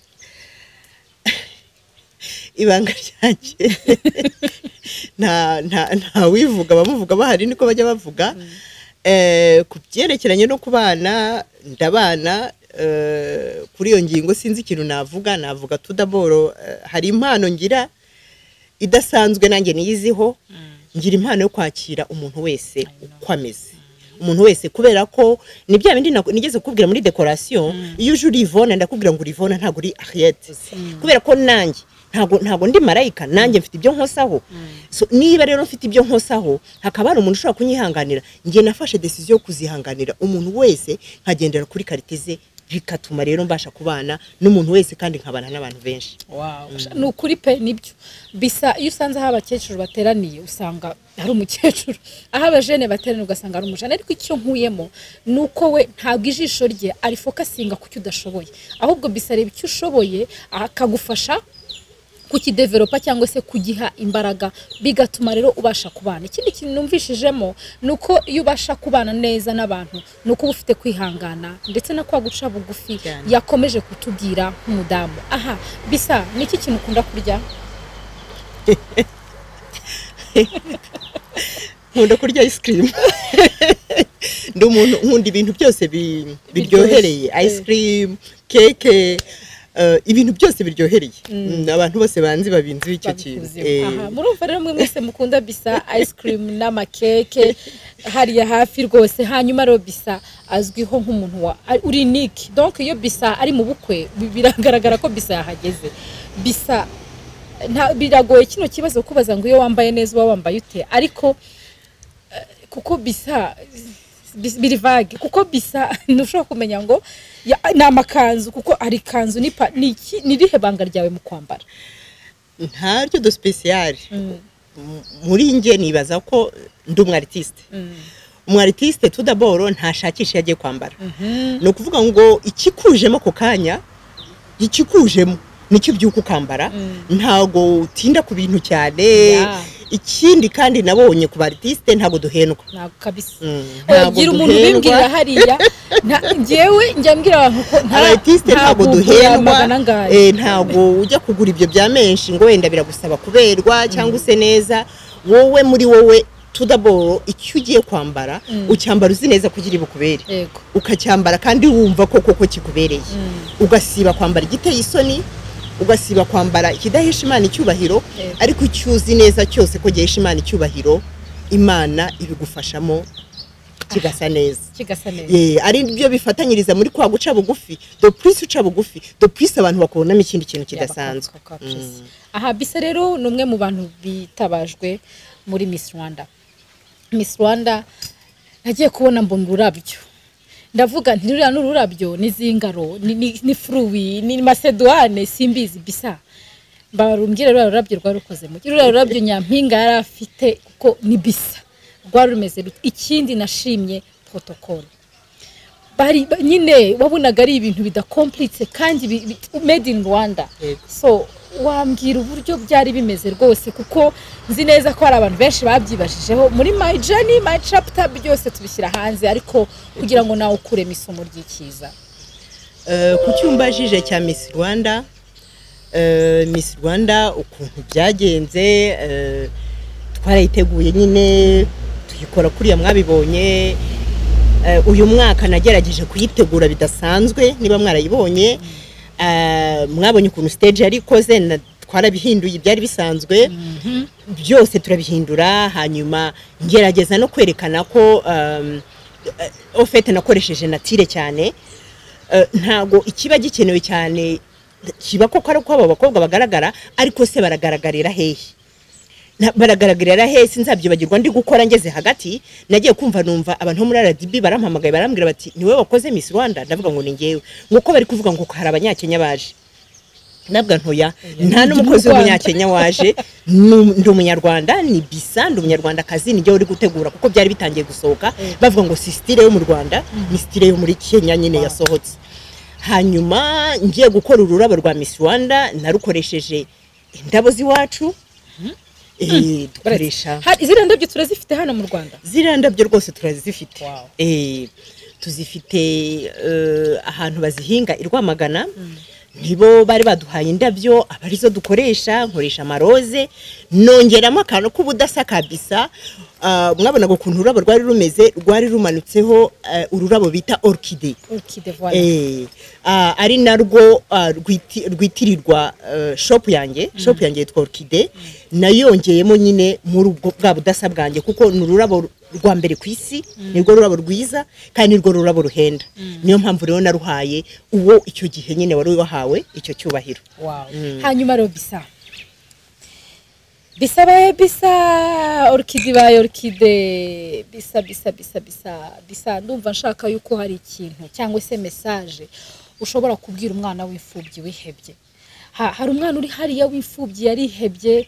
Ibanga ryanjye. Nta nta nta wivuga abamuvuga bahari niko bajya bavuga. Eh, ku byerekeranye no kubana ndabana eh, kuri iyo ngingo sinzi ikintu navuga navuga tudaboro eh, hari impano ngira idasanzwe nanjye niyiziho. Ngira impano yo kwakira umuntu wese uko ameze. Umuntu wese kubera ko ni bya bindi nigeze kukubwira muri decoration iyo uje uri Yvonne ndakubwira ngo uri Yvonne ntabwo uri Ariette kubera ko nanjye ntabwo ntabwo ndi marayika nanjye mfite ibyo nkosaho. So niba rero mfite ibyo nkosaho hakaba hari umuntu ushobora kunyihanganira. Njye nafashe decision yo kuzihanganira. Umuntu wese nkagendera kuri karite ze bigatuma rero mbasha kubana n'umuntu wese kandi nkabana n'abantu benshi. Ni ukuri pe ni byo. Bisa iyo usanze aho abakecuru bateraniye usanga hari umukecuru. Aho abajene bateraniye ugasanga hari umujene ariko icyo nkuyemo ni uko we ntabwo ijisho rye arifokasinga ku cyo udashoboye. Ahubwo bisa areba icyo ushoboye akagufasha kukideveropa cyangwa se kugiha imbaraga bigatuma rero ubasha kubana. Ikindi kintu numvishijemo ni uko iyo ubasha kubana neza n'abantu ni uko uba ufite kwihangana ndetse no kwa guca bugufi yakomeje kutubwira nk'umudamu. Aha bisa ni iki kintu ukunda kurya? Nkunda kurya ice cream. Ndi umuntu nkunda ibintu byose bi- biryohereye. Ice cream keke ibintu byose biryohereye Mm, abantu bose banzi babinzi b'icyo kintu. Eh, murumva rero mwe mwese mukunda bisa ice cream n'amakeke. Hariya hafi rwose hanyuma rero bisa azwiho nk'umuntu wa ari- uri niki donc iyo bisa ari mu bukwe bi- biragaragara ko bisa yahageze. Bisa biragoye kino kibazo kubaza ngo iyo wambaye neza uba wambaye ute? Ariko eh, kuko bisa bis- biri vage kuko bisa ntushobora kumenya ngo ni amakanzu kuko hari ikanzu ni irihe banga ryawe mu kwambara? Ntaryo do special muri njye nibaza ko ndi umu artiste. Tout d'abord ntashakisha iyo agiye kwambara ni ukuvuga ngo ikikujemo ako kanya ikikujemo. Nicyo ubyuka ukambara? Ntago utinda ku bintu cyane. Ikindi kandi nabonye ku ba artiste ntago duhendwa ntabwo kabisa. Mm, oya ntabwo umuntu ubimbwira hariya. Njyewe njya mbwira abantu ko ntabwo duhendwa eh, ntabwo ujya kugura ibyo bya menshi ngo wenda biragusaba kuberwa cyangwa use neza. Wowe muri wowe tudaboro icyo ugiye kwambara ucyambara uzi neza kugira bukubere ukacyambara kandi wumva ko koko kikubereye. Ugasiba kwambara igiteye isoni ugasiba kwambara ikidahesha imana icyubahiro ariko icyo uzi neza cyose ko gihesha imana icyubahiro imana ibigufashamo kigasa neza. Kigasa neza. Ari byo bifatanyiriza muri kwa guca bugufi do plus uca bugufi do plus abantu bakubonamo ikindi kintu kidasanzwe. ka- aha bisa rero ni umwe mu bantu bitabajwe muri miss rwanda. Miss rwanda nagiye kubona mbona ururabyo ndavuga nti ruriya ni ururabyo ni zingaro ni, masedwane simbizi bisa. Barumbwire ruriya rurabyo rwari rukoze mu ruriya rurabyo nyampinga yari afite kuko ni bisa. Rwari rumeze ikindi nashimye ba- nyine wabonaga ari ibintu bidakomplitse kandi made in rwanda. So wambwira uburyo byari bimeze rwose kuko nzi neza ko hari abantu benshi babyibajijeho. Muri my journey my chapter byose tubishyira hanze ariko kugira ngo nawe ukuremo isomo ry'ikiza Eh, ku cyumbajije cya Miss Rwanda eh, Miss Rwanda ukuntu byagenze eh, twarayiteguye nyine tuyikora kuriya mwabibonye. Uyu mwaka nagerageje kuyitegura bidasanzwe niba mwarayibonye. Eh, mwabonye ukuntu stage yari ikoze na- twarabihinduye ibyari bisanzwe. Byose turabihindura hanyuma ngerageza no kwerekana ko um, ofete nakoresheje natire cyane. Eh, ntago ikiba gikenewe cyane kiba koko ari uko aba bakobwa bagaragara ariko se baragaragarira hehe? Na- baragaragarira hehe sinzabyibagirwa ndi gukora ngeze hagati nagiye kumva numva abantu bo muri RDB barampamagaye barambwira bati ni wowe wakoze Miss Rwanda? Ndavuga ngo ni njyewe. Nguko bari kuvuga ngo hari abanyakenya baje. Nabwa ntoya nta n'umukozi w'umunyakenya waje. Ndi umunyarwanda ni bisa ndi umunyarwandakazi nijye uri gutegura kuko byari bitangiye gusohoka. Bavuga ngo si sitire yo mu rwanda ni sitire yo muri kenya nyine yasohotse. Hanyuma ngiye gukora ururabo rwa miss rwanda narukoresheje indabo z'iwacu. Eh, dukoresha Ha- iziriya ndabyo turazifite hano mu rwanda? Ziriya ndabyo rwose turazifite. Eh, tuzifite eh, ahantu bazihinga i rwamagana. Nibo bari baduhaye indabyo aba ari zo dukoresha nkoresha amaroze. Nongeramo akantu k'ubudasa kabisa. Ah, mwabonaga ukuntu ururabo rwari rumeze rwari rumanutseho eh, ururabo bita voilà. Eh, ah, ari narwo ah, rwiti- rwitirirwa eh, shop yanjye shop yanjye yitwa orchide. Nayongeyemo nyine muri ubwo bwa budasa bwanjye kuko ni ururabo rwa mbere ku isi nirwo rurabo rwiza kandi nirwo rurabo ruhenda. Niyo mpamvu rero naruhaye uwo icyo gihe nyine wari wahawe icyo cyubahiro. Wow. hanyuma rero bisa. Bisa baye bisa orchide baye orchide bisa bisa bisa bisa bisa. Ndumva nshaka yuko hari ikintu cyangwa se message ushobora kubwira umwana w'imfubyi wihebye. Ha- hari umwana uri hariya w'imfubyi yarihebye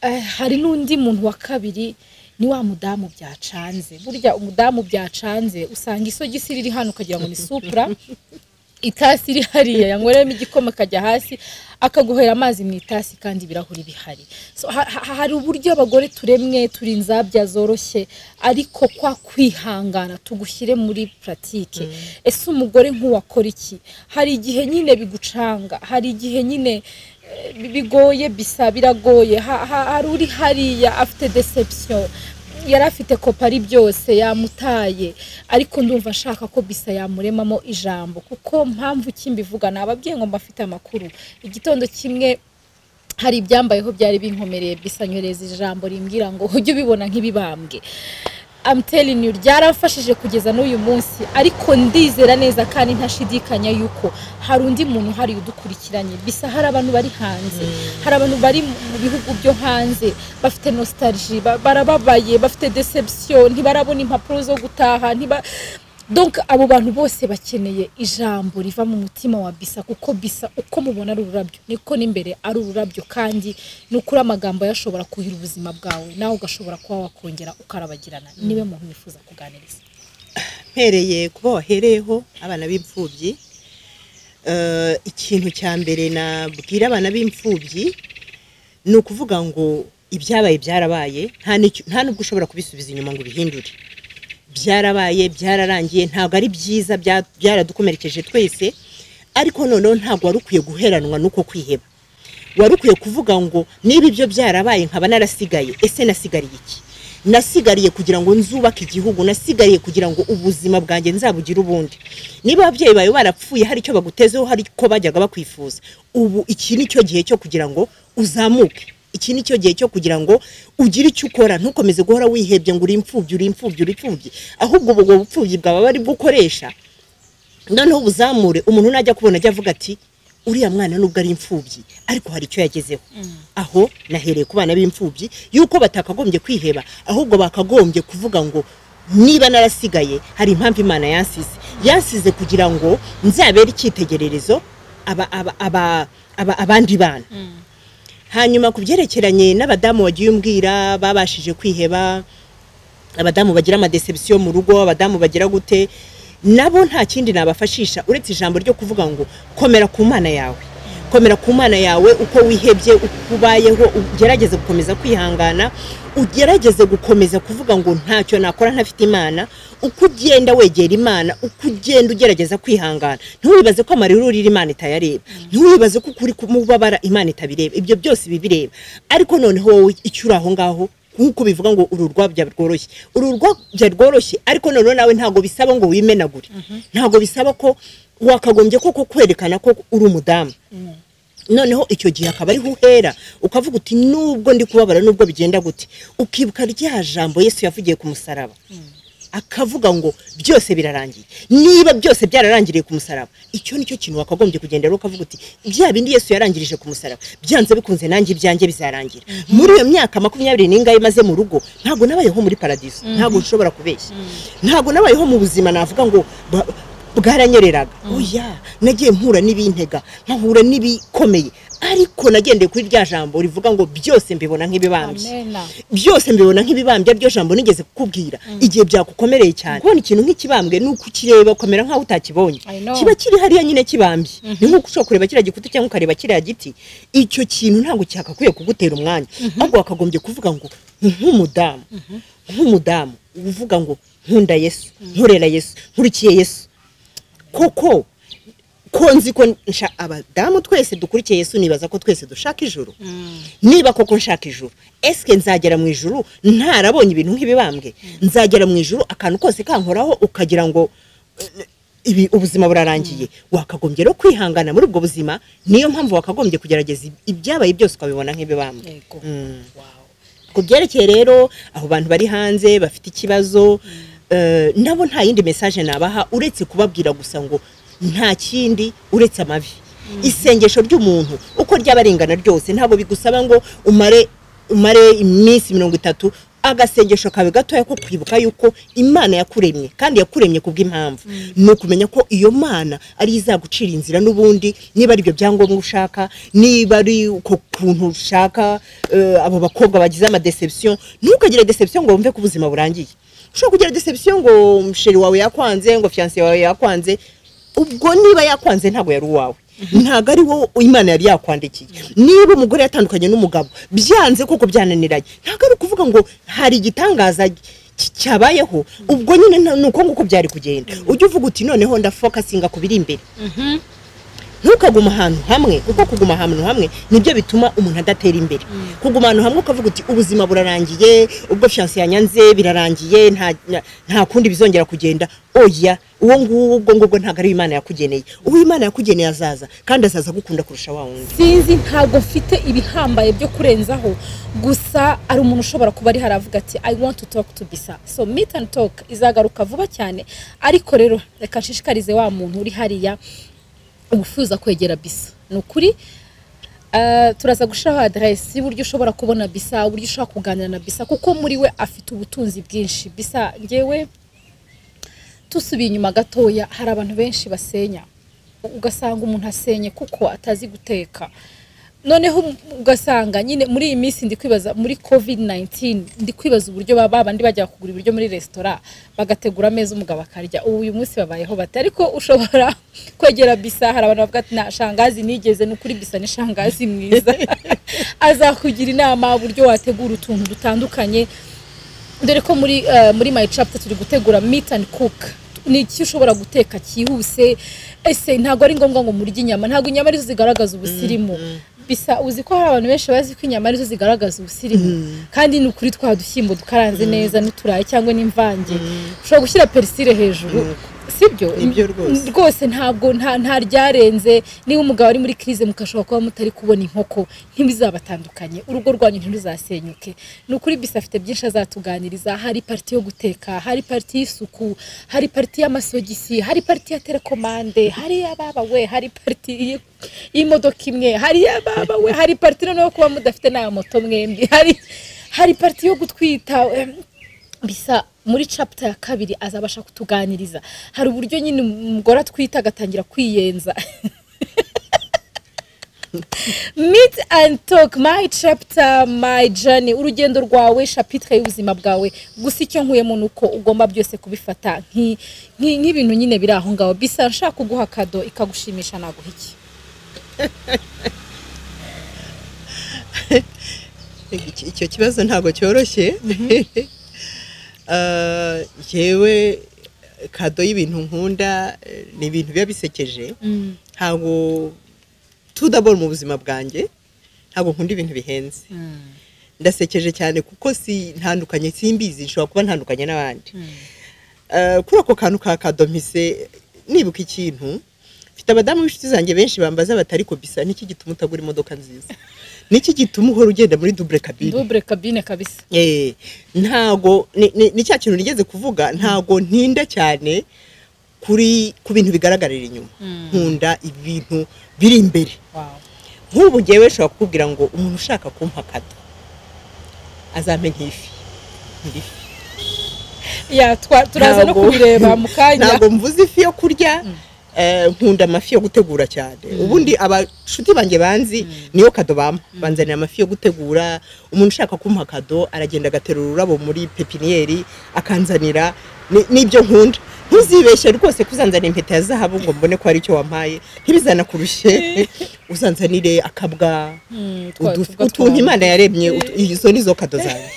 eh, hari n'undi muntu wa kabiri ni wa mudamu byacanze. Burya umudamu byacanze usanga isogisi riri hano ukagira ngo ni supura itasi iri hariya yanyweramo igikoma akajya hasi akaguhera amazi mu itasi kandi ibirahuri bihari. Hari uburyo abagore turemwe turi inzabya zoroshye ariko kwa kwihangana tugushyire muri puratike ese umugore nk'uwakora iki? Hari igihe nyine bigucanga hari igihe nyine bigoye bisa biragoye. Ha- ha- hari uri hariya afite deception. Yari afite kopari byose yamutaye. Ariko ndumva ashaka ko bisa yamuremamo ijambo. Kuko mpamvu kimbivuga ni ababyeyi ngo mbafite amakuru. Igitondo kimwe hari ibyambayeho byari binkomereye bisa nyoreza ijambo rimbwira ngo ujye ubibona nk'ibibambwe. I'm telling you ryaramfashije kugeza n'uyu munsi. Ariko ndizera neza kandi ntashidikanya yuko hari undi muntu uhari udukurikiranye. Bisa hari abantu bari hanze. Hari abantu bari mu bihugu byo hanze. Bafite nostalgie ba- barababaye bafite deception ntibarabona impapuro zo gutaha donc abo bantu bose bakeneye ijambo riva mu mutima wa bisa kuko bisa uko mubona ari ururabyo niko n'imbere ari ururabyo kandi ni ukuri amagambo yashobora kuhira ubuzima bwawe nawe ugashobora kuba wakongera ukarabagirana. Niwe muntu wifuza kuganiriza. Mpereye kuba wahereyeho abana b'imfubyi. Eh, ikintu cya mbere nabwira abana b'imfubyi ni ukuvuga ngo ibyabaye byarabaye nta n'ubwo ushobora kubisubiza inyuma ngo ubihindure. Byarabaye byararangiye ntabwo ari byiza bya- byaradukomerekeje twese ariko noneho ntabwo wari ukwiye guheranwa n'uko kwiheba. Wari ukwiye kuvuga ngo niba ibyo byarabaye nkaba narasigaye ese nasigariye iki? Nasigariye kugira ngo nzubake igihugu nasigariye kugira ngo ubuzima bwanjye nzabugire ubundi. Niba ababyeyi bawe barapfuye hari icyo bagutezeho hari ko bajyaga bakwifuza. Ubu iki ni cyo gihe cyo kugira ngo uzamuke. Iki ni cyo gihe cyo kugira ngo ugire icyo ukora. Ntukomeze guhora wihebye ngo uri imfubyi uri imfubyi uri imfubyi ahubwo ubwo bupfubyi bwawe bari bukoresha noneho ubuzamure. Umuntu najya kubona ajya avuga ati uriya mwana nubwo ari imfubyi ariko hari icyo yagezeho. Aho nahereye ku bana b'imfubyi yuko batakagombye kwiheba. Ahubwo bakagombye kuvuga ngo niba narasigaye hari impamvu imana yansize. Yansize kugira ngo nzabere icyitegererezo aba- aba- aba- aba- abandi bana. Hanyuma ku byerekeranye n'abadamu wagiye umbwira babashije kwiheba abadamu bagira amadeception mu rugo abadamu bagira gute nabo nta kindi nabafashisha. Uretse ijambo ryo kuvuga ngo komera ku mana yawe. Komera ku mana yawe uko wihebye uko ubayeho ugerageze gukomeza kwihangana ugerageze gukomeza kuvuga ngo ntacyo nakora ntafite imana uko ugenda wegera imana uko ugenda ugerageza kwihangana. Ntiwibaze ko amarira urira imana itayareba. Ntiwibaze ko ukuri kumubabara imana itabireba. Ibyo byose ibibireba ariko noneho wowe icyo uri aho ngaho nk'uko bivuga ngo uru rwabya rworoshye. Uru rwabya rworoshye ariko noneho nawe ntabwo bisaba ngo wimenagure. Ntabwo bisaba ko wakagombye koko kwerekana ko uri umudamu. Noneho icyo gihe akaba ariho uhera ukavuga uti nubwo ndi kubabara nubwo bigenda gute? Ukibuka rya jambo yesu yavugiye ku musaraba. Akavuga ngo byose birarangiye. Niba byose byararangiriye ku musaraba icyo ni cyo kintu wakagombye kugendera ukavuga uti bya bindi yesu yarangirije ku musaraba. Byanze bikunze nanjye ibyanjye bizarangira. Muri iyo myaka makumyabiri n'ingahe maze mu rugo ntabwo nabayeho muri paradiso ntabwo nshobora kubeshya. Ntabwo nabayeho mu buzima navuga ngo bwaranyereraga oya nagiye mpura n'ibintega nkahura n'ibikomeye. Ariko nagendeye kuri rya jambo rivuga ngo byose mbibona nk'ibibambye. Byose mbibona nk'ibibambye ryo jambo nigeze kukubwira. Igihe byakukomereye cyane. Kubona ikintu nk'ikibambwe ni ukukireba ukamera nk'aho utakibonye. Kiba kiri hariya nyine kibambye. Ni nk'uko ushobora kureba kiriya gikuta cyangwa ukareba kiriya giti. Icyo kintu ntabwo cyakakwiye kugutera umwanya. Ahubwo wakagombye kuvuga ngo nk'umudamu. Nk'umudamu uvuga ngo nkunda yesu. Nkorera yesu. Nkurikiye yesu. Koko ko nzi ko abadamu twese dukurikiye yesu nibaza ko twese dushaka ijuru. Niba koko nshaka ijuru esike nzagera mu ijuru ntarabonye ibintu nk'ibibambwe nzagera mu ijuru akantu kose kankoraho ukagira ngo eh, ibi ubuzima burarangiye. Wakagombye rero kwihangana muri ubwo buzima niyo mpamvu wakagombye kugerageza ibyabaye byose ukabibona nk'ibibambwe Mm. Ku byerekeye rero abo bantu bari hanze bafite ikibazo nabo nta yindi mesaje nabaha uretse kubabwira gusa ngo nta kindi uretse amavi. Isengesho ry'umuntu uko ryaba ringana ryose ntabwo bigusaba ngo umare umare iminsi mirongo itatu agasengesho kawe gatoya ko kwibuka yuko imana yakuremye kandi yakuremye ku bw'impamvu. Ni ukumenya ko iyo mana ari izagucira inzira n'ubundi niba ari ibyo byangombwa ushaka niba ari uko kuntu ushaka eh, abo bakobwa bagize amadeception ntukagire deception ngo wumve ko ubuzima burangiye. Ushobora kugira deception ngo musheri wawe yakwanze ngo fiancé wawe yakwanze. Ubwo niba yakwanze ntabwo yari uwawe. Ntabwo ari wo imana yari yakwandikiye niba umugore yatandukanye n'umugabo byanze koko byananiranye. Ntabwo ari ukuvuga ngo hari igitangaza cy- cyabayeho. Ubwo nyine ni uko nguko byari kugenda. Ujye uvuga uti noneho ndafokasinga ku biri imbere. Ntukaguma ahantu hamwe kuko kuguma ahantu hamwe ni byo bituma umuntu adatera imbere. Kuguma ahantu hamwe ukavuga uti ubuzima burarangiye ubwo fiyanse yanyanze birarangiye nta kundi bizongera kugenda. Oya uwo nguwo ubwo ngubwo ntabwo ari imana yakugeneye. Uwo imana yakugeneye azaza kandi azaza agukunda kurusha wa wundi. Sinzi ntabwo mfite ibihambaye byo kurenzaho gusa ari umuntu ushobora kuba ari haravuga ati i want to talk to bisa. So meet and talk izagaruka vuba cyane ariko rero reka nshishikarize wa muntu uri hariya wifuza kwegera bisa. Ni ukuri eh, turaza gushyiraho aderesi y'uburyo ushobora kubona bisa uburyo ushobora kuganira na bisa kuko muri we afite ubutunzi bwinshi. Bisa ngewe tusubiye inyuma gatoya hari abantu benshi basenya. Ugasanga umuntu asenye kuko atazi guteka. Noneho ugasanga nyine muri iyi minsi ndi kwibaza muri covid 19 ndi kwibaza uburyo baba bandi bajya kugura ibiryo muri resitora bagategura ameza umugabo akarya. Ubu uyu munsi babayeho bate? Ariko ushobora kwegera bisa hari abantu bavuga ati na shangazi nigeze ni ukuri bisa ni shangazi mwiza. Azakugira inama uburyo wategura utuntu dutandukanye. Dore ko muri eh, muri my chapter turi gutegura meat and cook. Ni iki ushobora guteka cyihuse? Ese ntabwo ari ngombwa ngo murye inyama? Ntabwo inyama ari zo zigaragaza ubusirimu. Bisa uzi ko hari abantu benshi bazi ko inyama ari zo zigaragaza ubusirimu. Kandi ni ukuri twa dushyimbo dukaranze neza n'uturayi cyangwa n'imvange. Ushobora gushyira perisire hejuru. Sibyo? Nibyo rwose. rwose ntabwo nta ryarenze. Niba umugabo ari muri crise mukashobora kuba mutari kubona inkoko ntibizabatandukanye. Urugo rwanyu ntiruzasenyuke. Ni ukuri bisa afite byinshi azatuganiriza. Hari pariti yo guteka hari pariti y'isuku hari pariti y'amasogisi hari pariti ya telekomande hari ababawe hari pariti y'imodoka imwe hari ababawe hari pariti noneho kuba mudafite n'aya moto mwembi hari hari pariti yo gutwita bisa muri chapter ya kabiri azabasha kutuganiriza. Hari uburyo nyine umugore atwita agatangira kwiyenza. Meet and talk my chapter my journey. Urugendo rwawe chapitre y'ubuzima bwawe. Gusa icyo nkuyemo ni uko ugomba byose kubifata. Nk'i- nk'i- nk'ibintu nyine biri aho ngaho. Bisa nshaka kuguha kado ikagushimisha naguha iki? Icyo kibazo ntabwo cyoroshye. Ah, yewe kado y'ibintu nkunda eh, ni ibintu biba bisekeje. Ntabwo tudabona mu buzima bwanjye ntabwo nkunda ibintu bihenze. Ndasekeje cyane kuko si ntandukanye simbizi nshobora kuba ntandukanye n'abandi. Eh, kuri ako kantu ka kado mpise nibuka ikintu mfite abadamu b'inshuti zanjye benshi bambaza batari ko bisa niki gituma utagura imodoka nziza? niki gituma uhora ugenda muri double cabine? Double cabine kabisa. Eh, ntago ni- cya kintu nigeze kuvuga ntago ntinda cyane kuri ku bintu bigaragarira inyuma. Nkunda ibintu biri imbere. Wow. nk'ubu ngewe nshobora kukubwira ngo umuntu ushaka kumpa kado azampe nk'ifi. Nk'ifi. Ya twa- turaza no kubireba mu kanya. Ntabwo mvuze ifi yo kurya. Eh, nkunda amafi yo gutegura cyane. Ubundi abashuti banjye banzi niyo kado bampa. Banzanira amafi yo gutegura. Umuntu ushaka kumpa kado aragenda agatera ururabo muri pepiniyeri akanzanira. Ni- n'ibyo nkunda. Ntuzibeshye rwose kuzanzanira impeta ya zahabu ngo mbone ko hari icyo wampaye ntibizanakurushye uzanzanire akabwa Mm, utuntu imana yaremye. Izo nizo kado zanjye.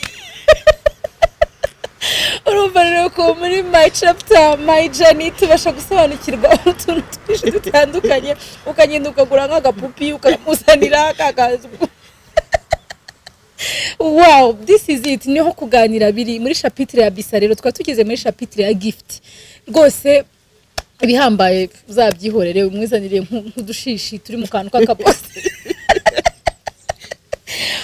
Urumva rero ko muri my chapter my journey tubasha gusobanukirwa utuntu twinshi dutandukanye ukagenda ukagura nk'agapupi ukamuzanira kakazi wow this is it. Niho kuganira biri muri shapitire ya bisa. Rero twaba tugeze muri shapitire ya gift. Rwose ibihambaye uzabyihorere umwizanire nk'u- nk'udushishi turi mu kantu k'akabosi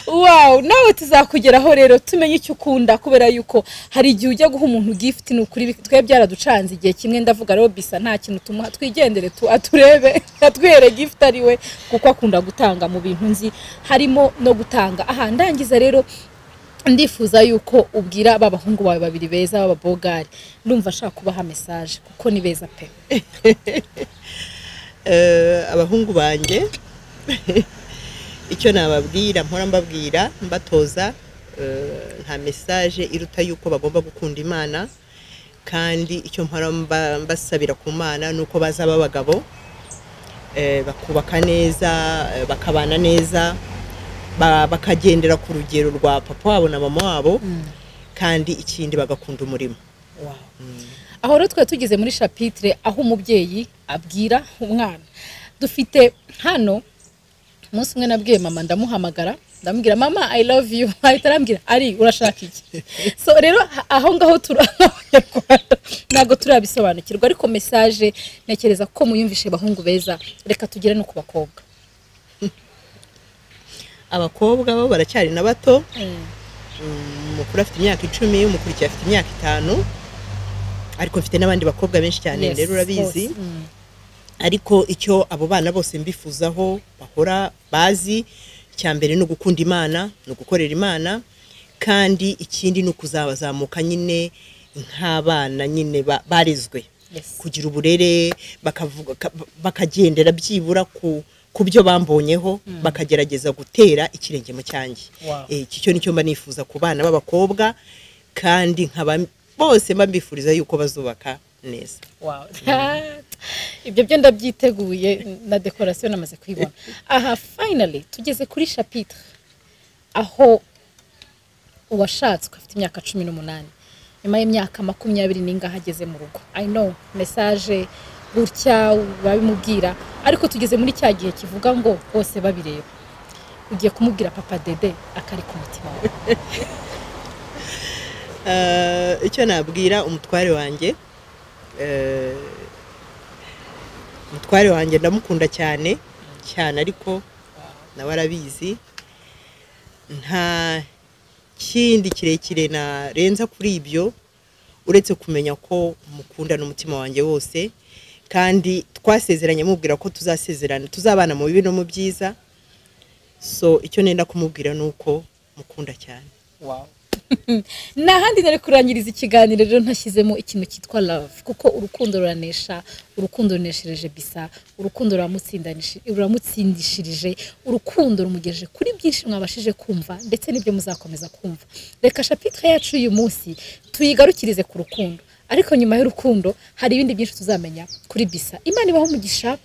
wow nawe tuzakugeraho rero tumenye icyo ukunda kubera yuko hari igihe ujya guha umuntu gift ni ukuri twe byaraducanze igihe kimwe. Ndavuga rero bisa nta kintu tumuha twigendere tu aturebe atwihere gift ari we kuko akunda gutanga mu bintu nzi. Harimo no gutanga. Aha ndangiza rero ndifuza yuko ubwira ba bahungu bawe babiri beza b'ababogari ndumva ashaka kubaha mesaje kuko ni beza pe. Eh, abahungu banjye. icyo nababwira mpora mbabwira mbatoza eh, nta mesaje iruta yuko bagomba gukunda imana. Kandi icyo mpora mba- mbasabira ku mana ni uko bazaba abagabo eh, bakubaka neza eh, bakabana neza ba- bakagendera ku rugero rwa papa wabo na mama wabo kandi ikindi bagakunda umurimo. Aho rero twari tugeze muri shapitire aho umubyeyi abwira umwana. Dufite hano umunsi umwe nabwiye mama ndamuhamagara ndamubwira mama i love you. Ahita arambwira ari urashaka iki? So rero aho ngaho turi abanyarwanda ntabwo turabisobanukirwa ariko mesaje ntekereza ko muyumvishe bahungu beza. Reka tugere no ku bakobwa. Abakobwa bo baracyari na bato. Umukuru afite imyaka icumi umukurikiye afite imyaka itanu ariko mfite n'abandi bakobwa benshi cyane rero urabizi. Mm. Ariko icyo abo bana bose mbifuzaho bahora bazi icya mbere ni ugukunda imana ni ugukorera imana kandi ikindi ni ukuzabazamuka nyine nk'abana nyine ba- barezwe Yes. kugira uburere bakagendera byibura ku ku byo bambonyeho bakagerageza gutera ikirenge mu cyanjye. Eh, iki cyo ni cyo mba nifuza ku bana b'abakobwa kandi nkaba bose mba mbifuriza yuko bazubaka neza. Wow. ibyo byo ndabyiteguye na dekorasiyo namaze kuyibona aha finally tugeze kuri shapitire aho uwashatswe afite imyaka cumi n'umunani. Nyuma y'imyaka makumyabiri n'ingahe ageze mu rugo. I know mesaje gutya babimubwira. Ariko tugeze muri cya gihe kivuga ngo bose babireba. Ugiye kumubwira papa dede akari ku mutima wawe Eh, icyo nabwira umutware wanjye umutware wanjye ndamukunda cyane cyane ariko nawe arabizi nta kindi kirekire narenza kuri ibyo uretse kumenya ko mukunda n'umutima wanjye wose. Kandi twasezeranye mubwira ko tuzasezerana tuzabana mu bibi no mu byiza. So icyo nenda kumubwira ni uko mukunda cyane. nta handi nari kurangiriza ikiganiro rero ntashyizemo ikintu cyitwa love kuko urukundo ruranesha urukundo runeshereje bisa urukundo ruramutsindishirije urukundo rumugejeje kuri byinshi mwabashije kumva ndetse n'ibyo muzakomeza kumva. Reka shapitire yacu y'uyu munsi tuyigarukirize ku rukundo. Ariko nyuma y'urukundo hari ibindi byinshi tuzamenya kuri bisa. Imana ibaho umugisha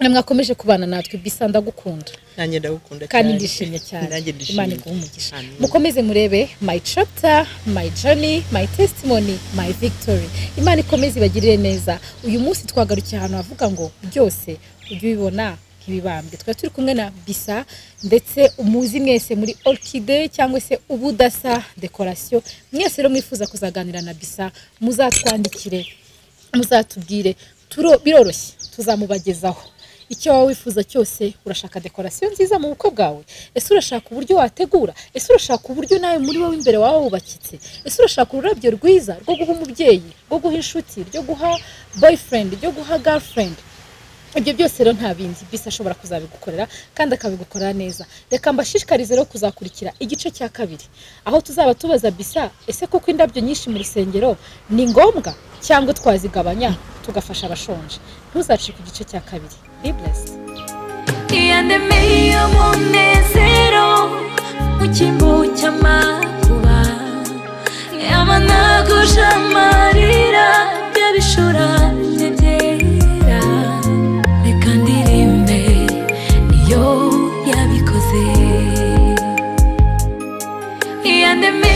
mwe mwakomeje kubana natwe bisa ndagukunda. Nanjye ndagukunda cyane. kandi ndishimye cyane. Imana iguha umugisha. Mukomeze murebe my chapter my journey my testimony my victory. Imana ikomeze ibagirire neza. Uyu munsi twagarukiye ahantu havuga ngo byose ujye ubibona nk'ibibambwe twari turi kumwe na bisa ndetse umuzi mwese muri orchide cyangwa se ubudasa dekorasiyo mwese rero mwifuza kuzaganira na bisa muzatwandikire muzatubwire. Turo biroroshye tuzamubagezaho. Icyo waba wifuza cyose urashaka dekorasiyo nziza mu bukwe bwawe? Ese urashaka uburyo wategura? Ese urashaka uburyo nawe muri wowe imbere wawe wubakitse? Ese urashaka ururabyo rwiza rwo guha umubyeyi rwo guha inshuti ryo guha boyfriend ryo guha girlfriend? Ibyo byose rero nta bindi. Bisi ashobora kuzabigukorera kandi akabigukorera neza. Reka mbashishikarize rero kuzakurikira igice cya kabiri. Aho tuzaba tubaza bisa ese koko indabyo nyinshi mu rusengero ni ngombwa cyangwa twazigabanya tugafasha abashonje? Ntuzacike igice cya kabiri. Be blessed. Yandemeye umunezero mu cyimbo cy'amakuba yamanaguje amarira y'abishura byera reka ndirimbe niyo yabikoze yandemeye